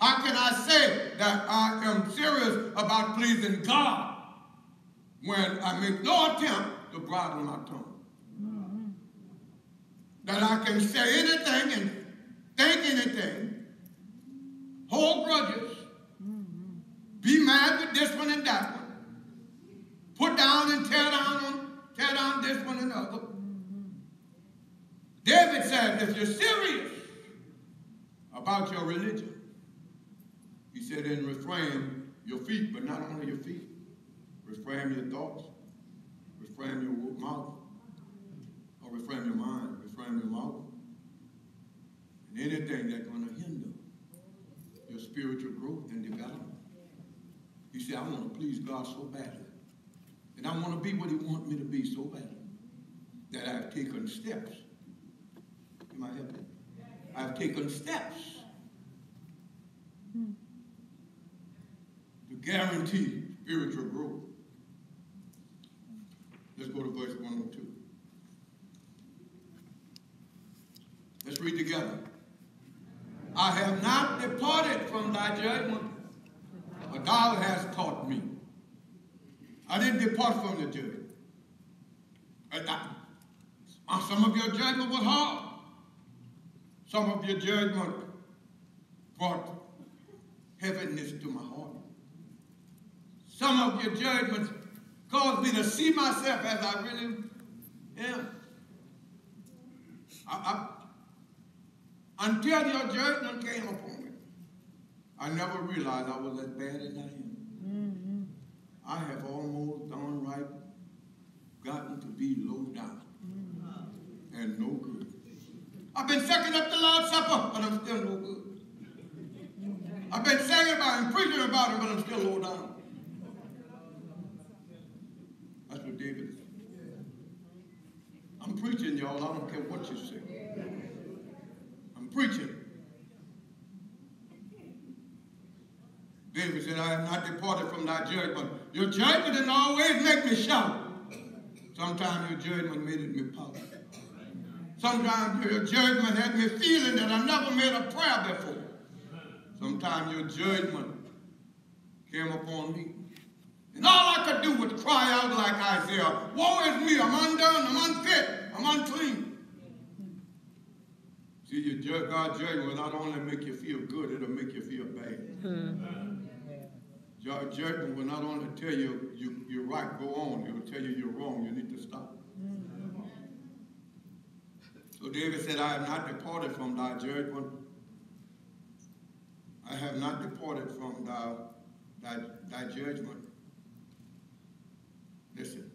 How can I say that I am serious about pleasing God when I make no attempt to bridle my tongue? That I can say anything and think anything, hold grudges, be mad with this one and that one, put down and tear down on, tear down this one and other. David said, if you're serious about your religion, he said, then refrain your feet, but not only your feet, refrain your thoughts, refrain your mouth, or refrain your mind, refrain your mouth, and anything that's going to hinder your spiritual growth and development. You said, I want to please God so badly, and I want to be what he wants me to be so badly, that I've taken steps. Am I helping? I've taken steps to guarantee spiritual growth. Let's go to verse 102. Let's read together. I have not departed from thy judgment, but thou hast taught me. I didn't depart from the judgment. Uh, some of your judgment was hard. Some of your judgment brought heaviness to my heart. Some of your judgments caused me to see myself as I really am. I, I, until your judgment came upon me, I never realized I was as bad as I am. Mm-hmm. I have almost done right, gotten to be low down mm-hmm. and no good. I've been sucking up the Lord's Supper, but I'm still no good. I've been singing about and preaching about it, but I'm still low down. That's what David is. I'm preaching, y'all. I don't care what you say. I'm preaching. David said, I have not departed from thy judgment. Your judgment didn't always make me shout. Sometimes your judgment made it me pout. Sometimes your judgment had me feeling that I never made a prayer before. Sometimes your judgment came upon me. And all I could do was cry out like Isaiah, Woe is me, I'm undone, I'm unfit, I'm unclean. See, your God's judgment will not only make you feel good, it'll make you feel bad. Mm-hmm. Your judgment will not only tell you, you you're right, go on, it will tell you you're wrong, you need to stop. Mm-hmm. So David said, I have not departed from thy judgment. I have not departed from thy, thy, thy judgment. Listen.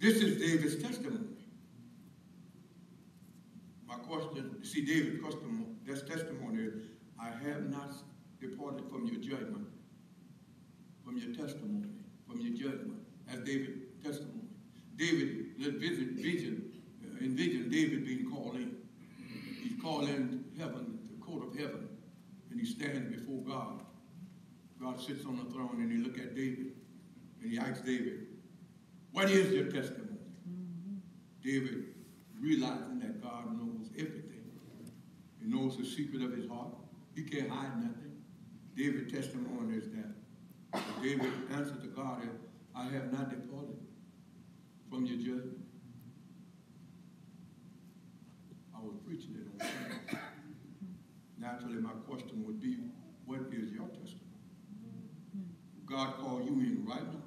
This is David's testimony. Question, see, David's testimony, testimony is, I have not departed from your judgment, from your testimony, from your judgment, as David's testimony. David, let vision, vision, uh, envision David being called in. He's called in heaven, the court of heaven, and he stands before God. God sits on the throne and he look at David and he asks David, what is your testimony? Mm-hmm. David, realizing that God knows everything. He knows the secret of his heart. He can't hide nothing. David's testimony is that David answered to God, I have not departed from your judgment. I was preaching it on Sunday. Naturally, my question would be, what is your testimony? God called you in right now.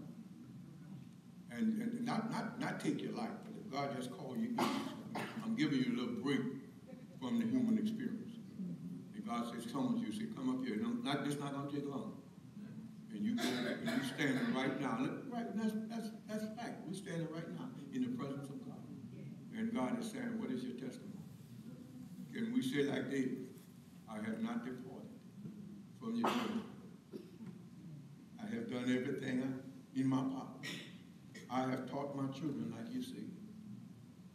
And, and not, not, not take your life, but if God just called you in, I'm giving you a little break from the human experience. And God says, come with you. Say, come up here. No, not, it's not going to take long. And you go, and you standing right now. Right, that's, that's, that's fact. We're standing right now in the presence of God. And God is saying, what is your testimony? Can we say like David, I have not departed from your judgment. I have done everything in my power. I have taught my children, like you say.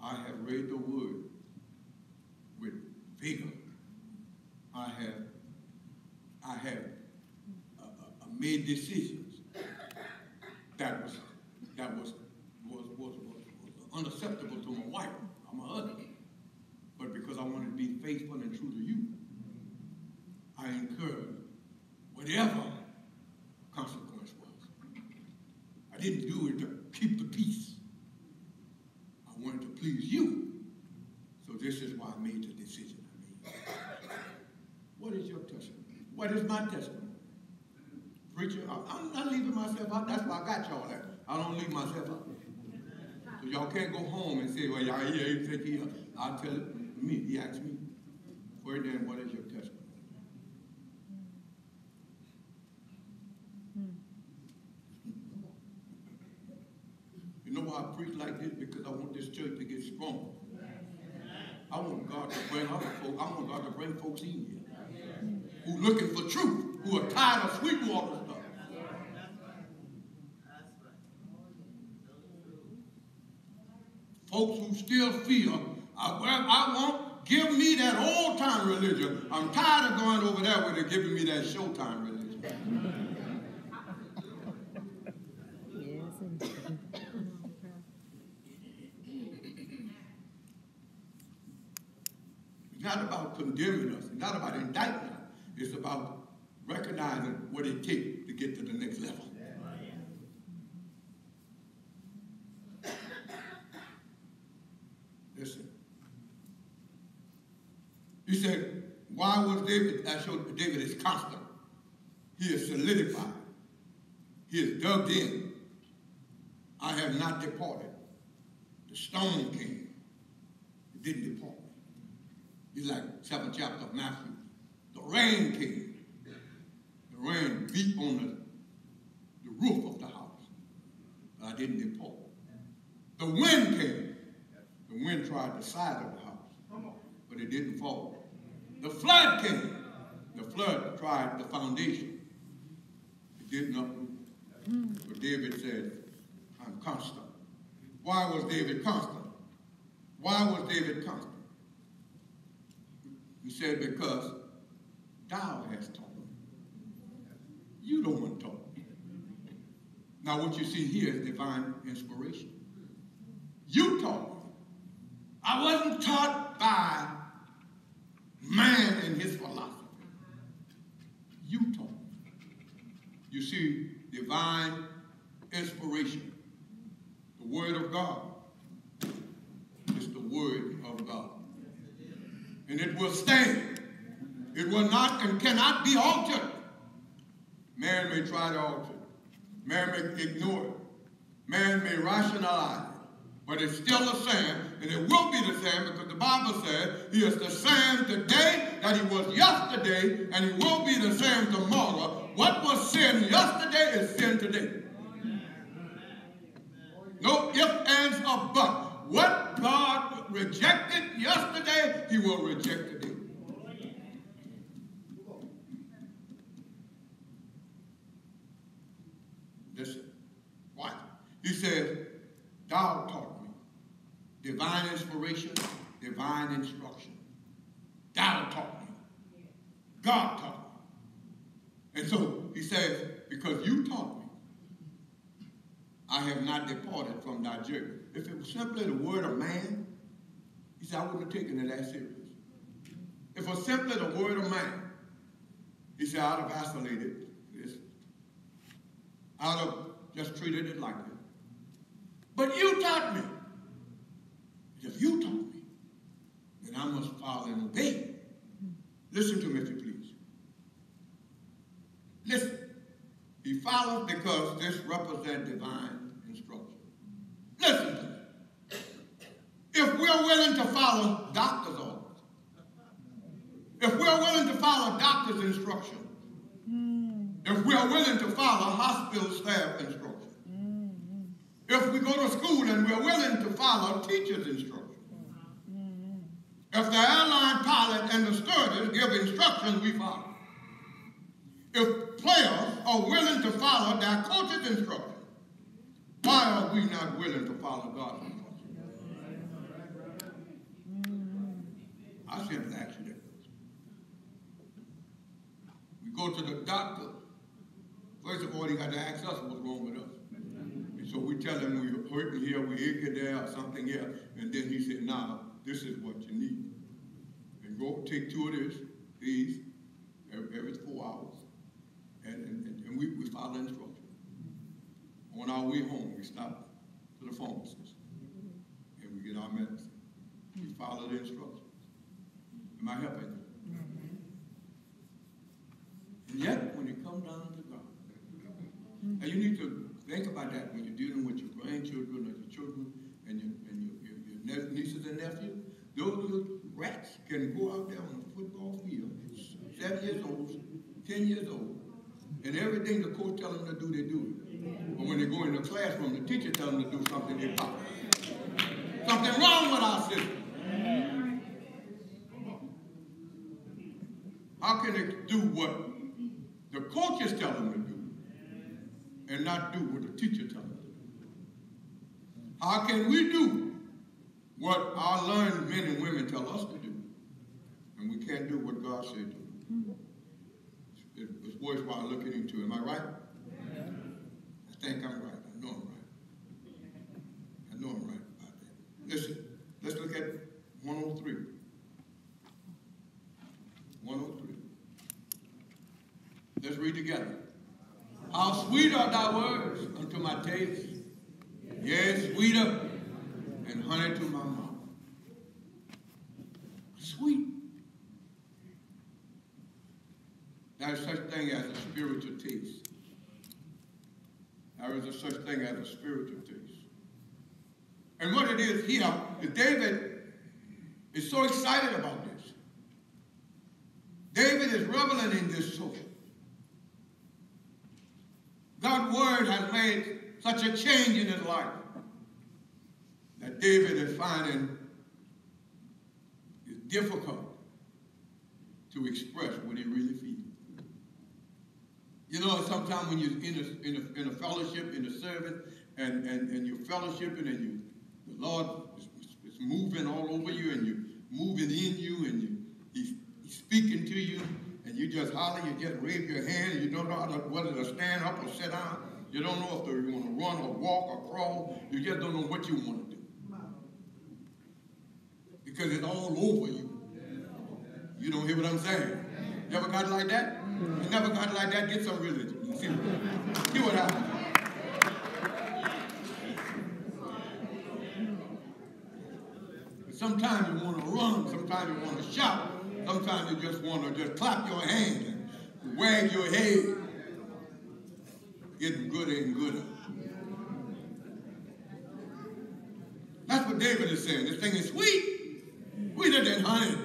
I have read the word with vigor. I have, I have uh, uh, made decisions that was that was was, was, was, was unacceptable to my wife or my husband. But because I wanted to be faithful and true to you, I incurred whatever consequence was. I didn't do it to keep the peace. I wanted to please you. This is why I made the decision I made. What is your testimony? What is my testimony? Preacher, I'm not leaving myself out. That's why I got y'all there. I don't leave myself out. So y'all can't go home and say, well, y'all here, you think here. I'll tell me. He asked me, where then, what is your testimony? You know why I preach like this? Because I want this church to get strong. I want God to bring other folks, I want God to bring folks in here who looking for truth, who are tired of sweet water stuff. Folks who still feel, I, well, I want, give me that old time religion. I'm tired of going over there where they're giving me that showtime religion. not condemning us. Not about indicting us. It's about recognizing what it takes to get to the next level. Listen. He said, why was David, I showed David is constant. He is solidified. He is dug in. I have not departed. The stone came. It didn't depart It's like seventh chapter of Matthew. The rain came. The rain beat on the, the roof of the house. But I didn't depart. The wind came. The wind tried the side of the house. But it didn't fall. The flood came. The flood tried the foundation. It didn't uproot. But David said, I'm constant. Why was David constant? Why was David constant? He said, because thou hast taught me. You don't want to talk. Now what you see here is divine inspiration. You taught me. I wasn't taught by man and his philosophy. You taught me. You see, divine inspiration. The Word of God is the Word. And it will stand. It will not and cannot be altered. Man may try to alter it. Man may ignore it. Man may rationalize it. But it's still the same, and it will be the same because the Bible says he is the same today that he was yesterday, and he will be the same tomorrow. What was sin yesterday is sin today. No ifs, ands, or buts. What God rejected yesterday, he will reject today. Listen. Watch. He says, Thou taught me divine inspiration, divine instruction. Thou taught me. God taught me. And so he says, Because you taught me, I have not departed from thy journey. If it was simply the word of man, said, I wouldn't have taken it that serious. If was simply the word of man, he said, I'd have vacillated this. I'd have just treated it like it. But you taught me. If you taught me, then I must follow and obey. Listen to me, if you please. Listen. He follows because this represents divine instruction. Listen. If we're willing to follow doctor's orders, if we're willing to follow doctor's instruction, if we're willing to follow hospital staff instruction, if we go to school and we're willing to follow teacher's instruction, if the airline pilot and the stewardess give instructions, we follow. If players are willing to follow their coach's instruction, why are we not willing to follow God's instruction? I you. We go to the doctor. First of all, he got to ask us what's wrong with us. And so we tell him we hurt here, we ache there, or something here. And then he said, nah, this is what you need. And go take two of this, these, every, every four hours. And, and, and we, we follow instructions. On our way home, we stop to the pharmacist and we get our medicine. We follow the instructions. Am I helping you? Mm-hmm. And yet, when you come down to God, mm-hmm. and you need to think about that when you're dealing with your grandchildren or your children and your, and your, your, your nieces and nephews. Those little rats can go out there on a football field, seven years old, ten years old, and everything the coach tells them to do, they do it. But when they go in the classroom, the teacher tells them to do something, they pop. Something wrong with our system. How can they do what the coaches tell them to do and not do what the teacher tells them to do? How can we do what our learned men and women tell us to do and we can't do what God said to do? It's worthwhile looking into. Am I right? I think I'm right. I know I'm right. I know I'm right about that. Listen, let's look at 103. Sweet are thy words unto my taste. Yes, sweeter and honey to my mouth. Sweet. There is such thing as a spiritual taste. There is a such thing as a spiritual taste. And what it is here is David is so excited about this. David is reveling in this soul. God's word has made such a change in his life that David is finding it difficult to express what he really feels. You know, sometimes when you're in a, in a, in a fellowship, in a service, and, and, and you're fellowshipping and you, the Lord is, is moving all over you and you're moving in you and you, he's, he's speaking to you you just holler, you just wave your hand and you don't know to, whether to stand up or sit down. You don't know if you want to run or walk or crawl. You just don't know what you want to do. Because it's all over you. You don't hear what I'm saying? You ever got like that? You never got like that? Get some religion. You see, see what happens. Sometimes you want to run, sometimes you want to shout, sometimes you just want to just clap your hands and wag your head. Getting gooder and gooder. That's what David is saying. This thing is sweet, sweeter than honey.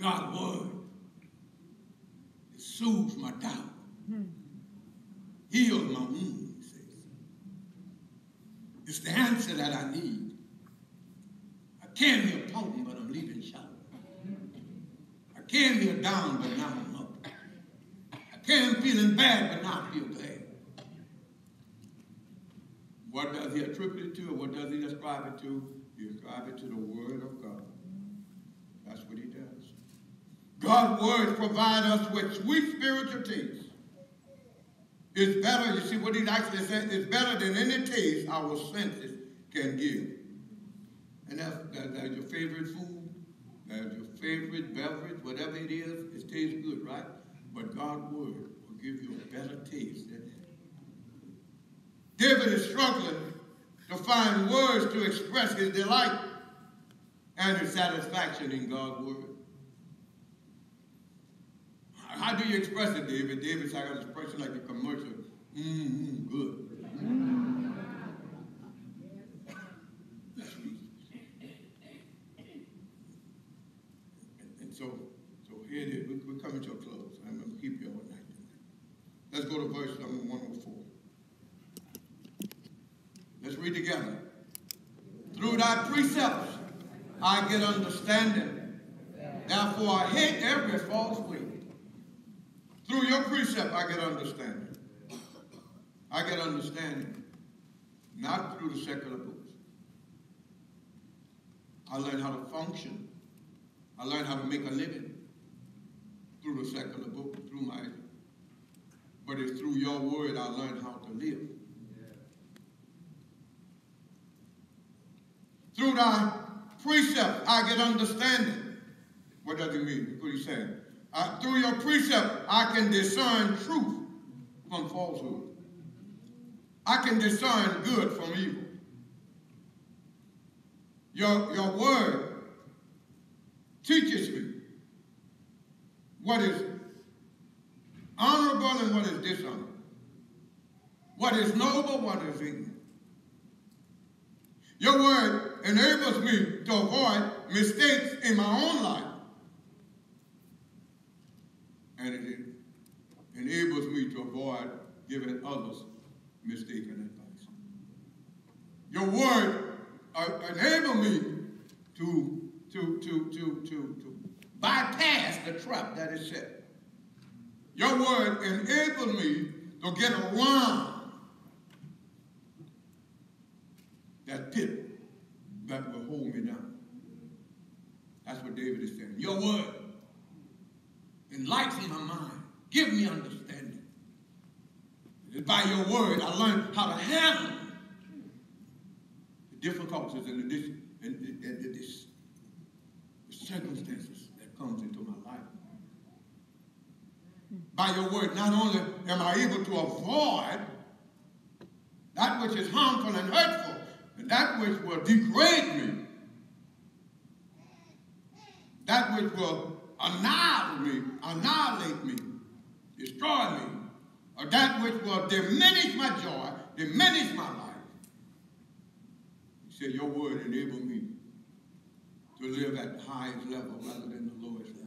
God's word it soothes my doubt, hmm. heals my wounds. It's the answer that I need. I came a pouting, but I'm leaving shouting. I came here down, but now I'm up. I came feeling bad, but now I feel glad. What does he attribute it to, what does he ascribe it to? He ascribes it to the Word of God. That's what he does. God's Word provide us with sweet spiritual taste. It's better, you see what he actually saying, it's better than any taste our senses can give. And that's, that, that's your favorite food, that's your favorite beverage, whatever it is, it tastes good, right? But God's Word will give you a better taste. David is struggling to find words to express his delight and his satisfaction in God's Word. How do you express it, David? david, David's like an expression like a commercial. Mm-hmm, good. That's sweet. And, and so, so here it is. We're, we're coming to a close. I'm going to keep you all night tonight. Let's go to verse number 104. Let's read together. Through thy precepts I get understanding. Therefore I hate every false way. Through your precept, I get understanding. I get understanding, not through the secular books. I learned how to function. I learned how to make a living through the secular book, through my, but it's through your word I learned how to live. Through thy precept, I get understanding. What does it mean? What you saying? Uh, through your precept, I can discern truth from falsehood. I can discern good from evil. Your, your word teaches me what is what is dishonorable, what is noble, what is evil. Your word enables me to avoid mistakes in my own life and it enables me to avoid giving others mistaken advice. Your word uh, enable me to, to, to, to, to, to bypass the trap that is set. Your word enabled me to get around that pit that will hold me down. That's what David is saying. Your word enlighten my mind. Give me understanding. By your word, I learned how to handle the difficulties and the, and, and, and the, the circumstances that comes into my life. By your word, not only am I able to avoid that which is harmful and hurtful, and that which will degrade me, that which will annihilate me, annihilate me, destroy me, or that which will diminish my joy, diminish my life. He said, Your word enabled me to live at the highest level rather than the lowest level.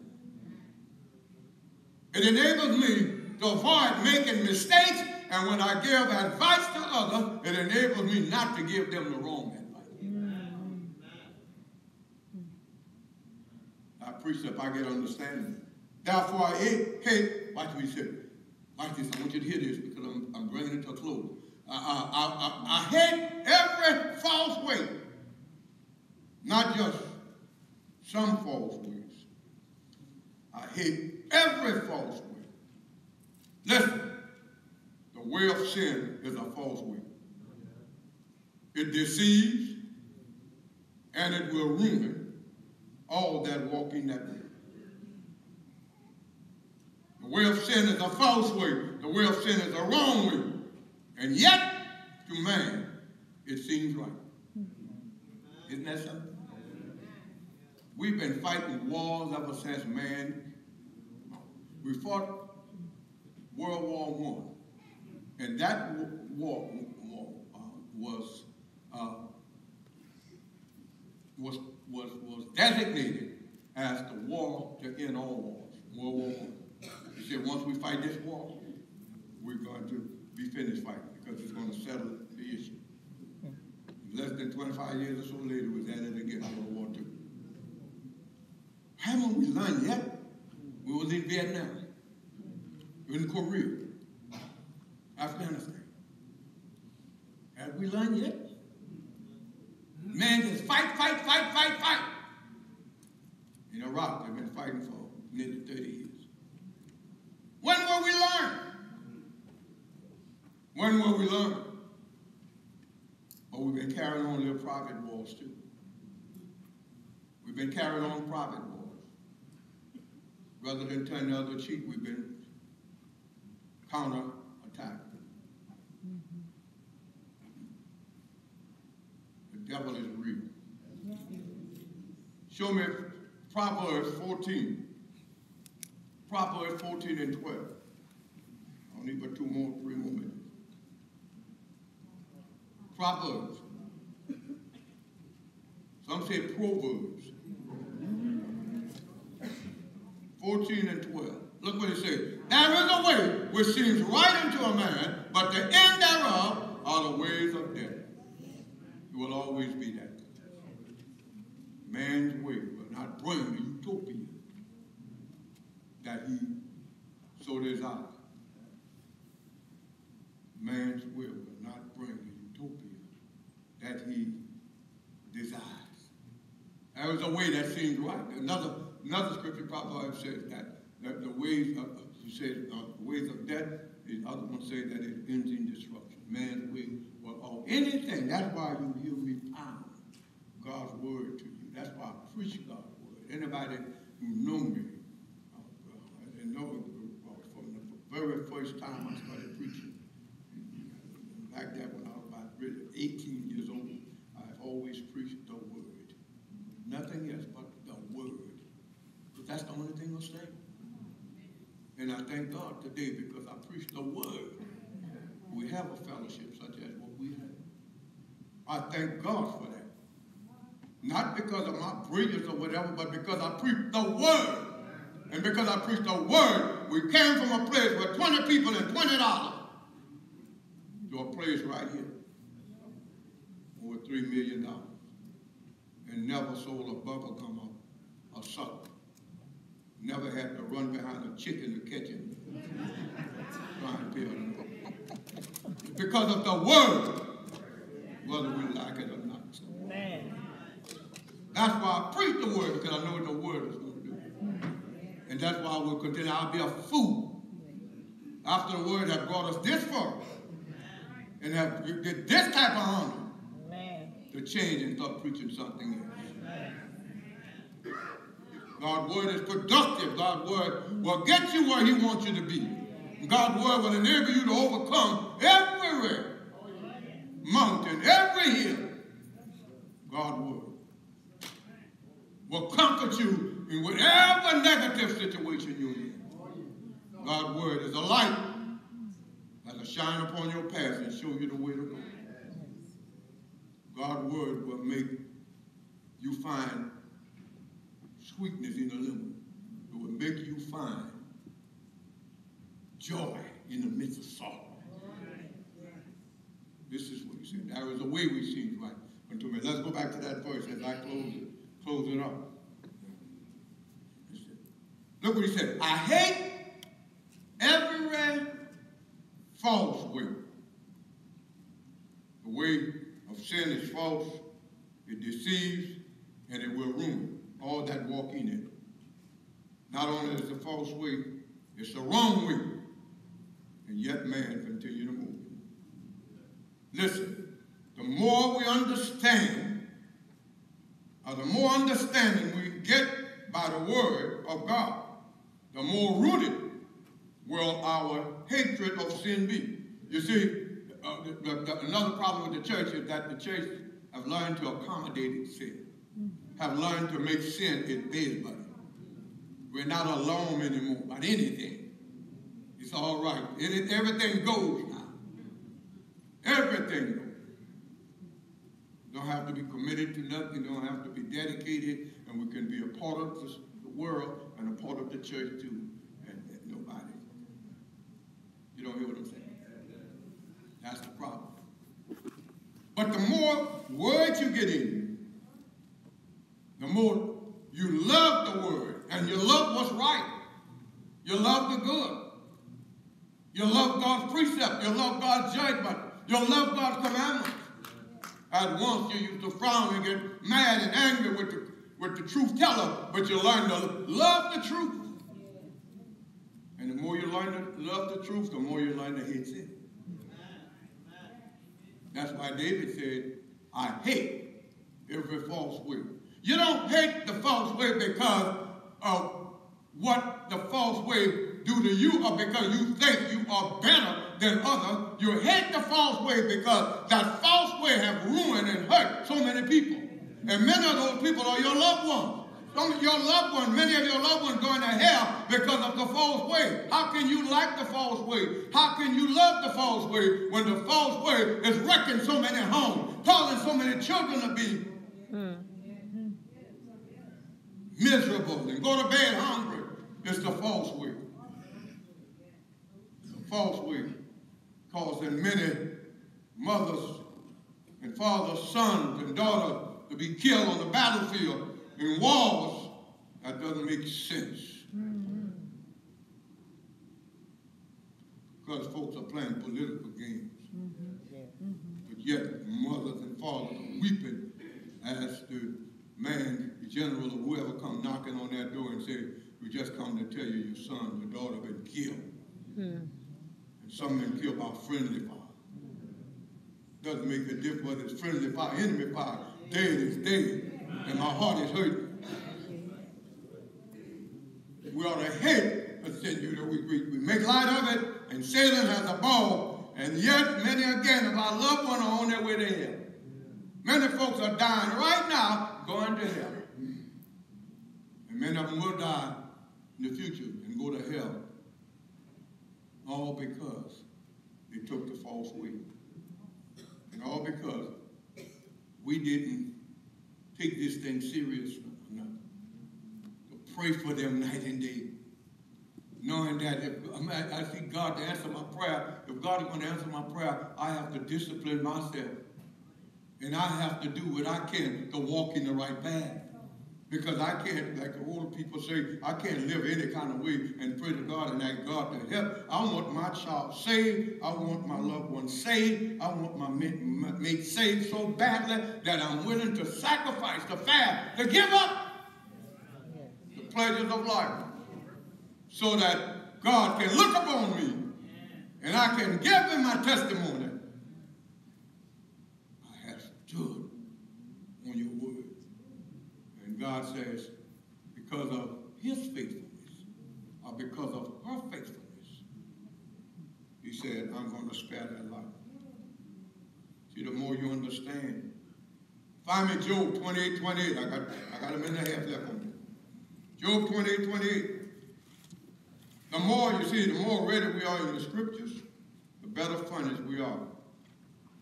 It enables me to avoid making mistakes, and when I give advice to others, it enables me not to give them the wrong advice. I preach precept, I get understanding. Therefore, I hate, hate, watch me say, watch this, I want you to hear this because I'm, I'm bringing it to a close. I, I, I, I hate every false way, not just some false ways. I hate every false way. Listen, the way of sin is a false way. It deceives and it will ruin all that walk in that way. The way of sin is a false way. The way of sin is a wrong way. And yet, to man, it seems right. Isn't that something? We've been fighting wars ever since man. We fought World War One, and that war, war uh, was, uh, was was was designated as the war to end all wars. World War One. He said once we fight this war, we're going to be finished fighting because it's going to settle the issue. Less than 25 years or so later, was added again World War Two. Haven't we learned yet? We was in Vietnam, in Korea, Afghanistan. Have we learned yet? Man just fight, fight, fight, fight, fight. In Iraq, they've been fighting for nearly 30 years. When will we learn? When will we learn? But we've been carrying on little private wars too. We've been carrying on private wars. Rather than turn the other cheek, we've been counter-attacking. The devil is real. Show me Proverbs 14. Proverbs 14 and 12. I need but two more, three more minutes. Proverbs. Some say Proverbs. 14 and 12. Look what it says. There is a way which seems right unto a man, but the end thereof are the ways of death. It will always be that. Man's way will not bring the utopia that he so desires. Man's will will not bring the utopia that he desires. There is a way that seems right. Another another scripture proverb says that, that the ways of he says uh, the ways of death. The other one says that it ends in destruction. Man's way will all anything. That's why you hear me pound God's word to you. That's why I preach God's word. Anybody who know me uh, and know uh, from the very first time I started preaching, back there when I was about really 18 years old, I've always preached the word. Nothing else but that's the only thing will stay. And I thank God today because I preach the word. We have a fellowship such as what we have. I thank God for that. Not because of my brilliance or whatever, but because I preach the word. And because I preach the word, we came from a place where 20 people and $20 to a place right here. Over $3 million. And never sold a bubble gum or a sucker. Never had to run behind a chicken to catch him. Trying to him. Because of the word, whether we like it or not. That's why I preach the word, because I know what the word is going to do. And that's why I will continue. I'll be a fool after the word has brought us this far and have get this type of honor
Man.
to change and start preaching something else. God's word is productive. God's word will get you where he wants you to be. God's word will enable you to overcome everywhere mountain, every hill. God's word will comfort you in whatever negative situation you're in. God's word is a light that'll shine upon your path and show you the way to go. God's word will make you find sweetness in the lemon. It will make you find joy in the midst of sorrow. This is what he said. There is a way we seem right unto me. Let's go back to that verse as I close it, close it up. Look what he said. I hate every false way. The way of sin is false, it deceives, and it will ruin all that walk in it. Not only is the false way, it's the wrong way. And yet man continue to move. Listen, the more we understand, or the more understanding we get by the word of God, the more rooted will our hatred of sin be. You see, uh, the, the, the, another problem with the church is that the church have learned to accommodate sin, have learned to make sin its bed buddy. We're not alone anymore about anything. It's all right. It, everything goes now. Everything goes. Don't have to be committed to nothing. Don't have to be dedicated, and we can be a part of the world and a part of the church too. And, and nobody. You don't hear what I'm saying? That's the problem. But the more words you get in, the more you love the word and you love what's right. You love the good. You love God's precept. You love God's judgment. You love God's commandments. At once you used to frown and get mad and angry with the, with the truth teller, but you learn to love the truth. And the more you learn to love the truth, the more you learn to hate sin. That's why David said, I hate every false way. You don't hate the false way because of what the false way do to you or because you think you are better than others. You hate the false way because that false way have ruined and hurt so many people. And many of those people are your loved ones. Some of your loved ones, many of your loved ones going to hell because of the false way. How can you like the false way? How can you love the false way when the false way is wrecking so many homes, causing so many children to be hmm. Miserable and go to bed hungry? It's the false way. The false way causing many mothers and fathers, sons and daughters to be killed on the battlefield in wars, that doesn't make sense. Mm-hmm. Because folks are playing political games. Mm-hmm. But yet, mothers and fathers are weeping as the man, the general, or whoever come knocking on that door and say, we just come to tell you your son, your daughter been killed. Hmm. And some been killed by friendly fire. Doesn't make a difference whether it's friendly fire, enemy fire. Dead is dead and my heart is hurting. We ought to hate the sin. You know, we, we, we make light of it, and Satan has a ball, and yet many again of our loved ones are on their way to hell. Many folks are dying right now going to hell. And many of them will die in the future and go to hell. All because they took the false way. And all because we didn't take this thing serious enough. To pray for them night and day. Knowing that if I, see God to answer my prayer, if God is going to answer my prayer, I have to discipline myself. And I have to do what I can to walk in the right path. Because I can't, like the old people say, I can't live any kind of way and pray to God and ask God to help. I want my child saved. I want my loved one saved. I want my mate, saved so badly that I'm willing to sacrifice the fast, to give up the pleasures of life so that God can look upon me and I can give him my testimony. I have stood on your word. And God says, because of his faithfulness or because of her faithfulness, he said, I'm going to spare their life. See, the more you understand. Find me Job 28, 28. I got, I got a minute and a half left on it. Job 28, 28. The more, you see, the more ready we are in the scriptures, the better furnished we are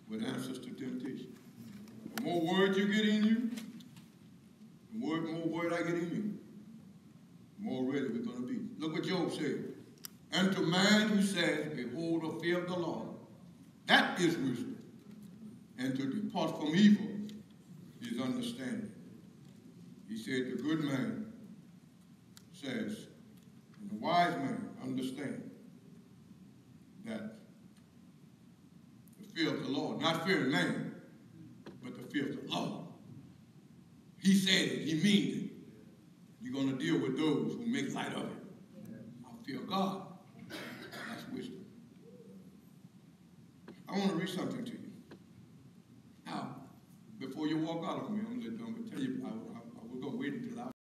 with answers to temptation. The more words you get in you, the word, more word I get in you, more ready we're going to be. Look what Job said. And to man who says, Behold, the fear of the Lord, that is wisdom. And to depart from evil is understanding. He said, The good man says, and the wise man understands that the fear of the Lord, not fearing man, but the fear of the Lord. He said it, he means it. You're going to deal with those who make light of it. I fear God. That's wisdom. I want to read something to you. Now, before you walk out on me, I'm going to tell you, I, I, I was going to wait until I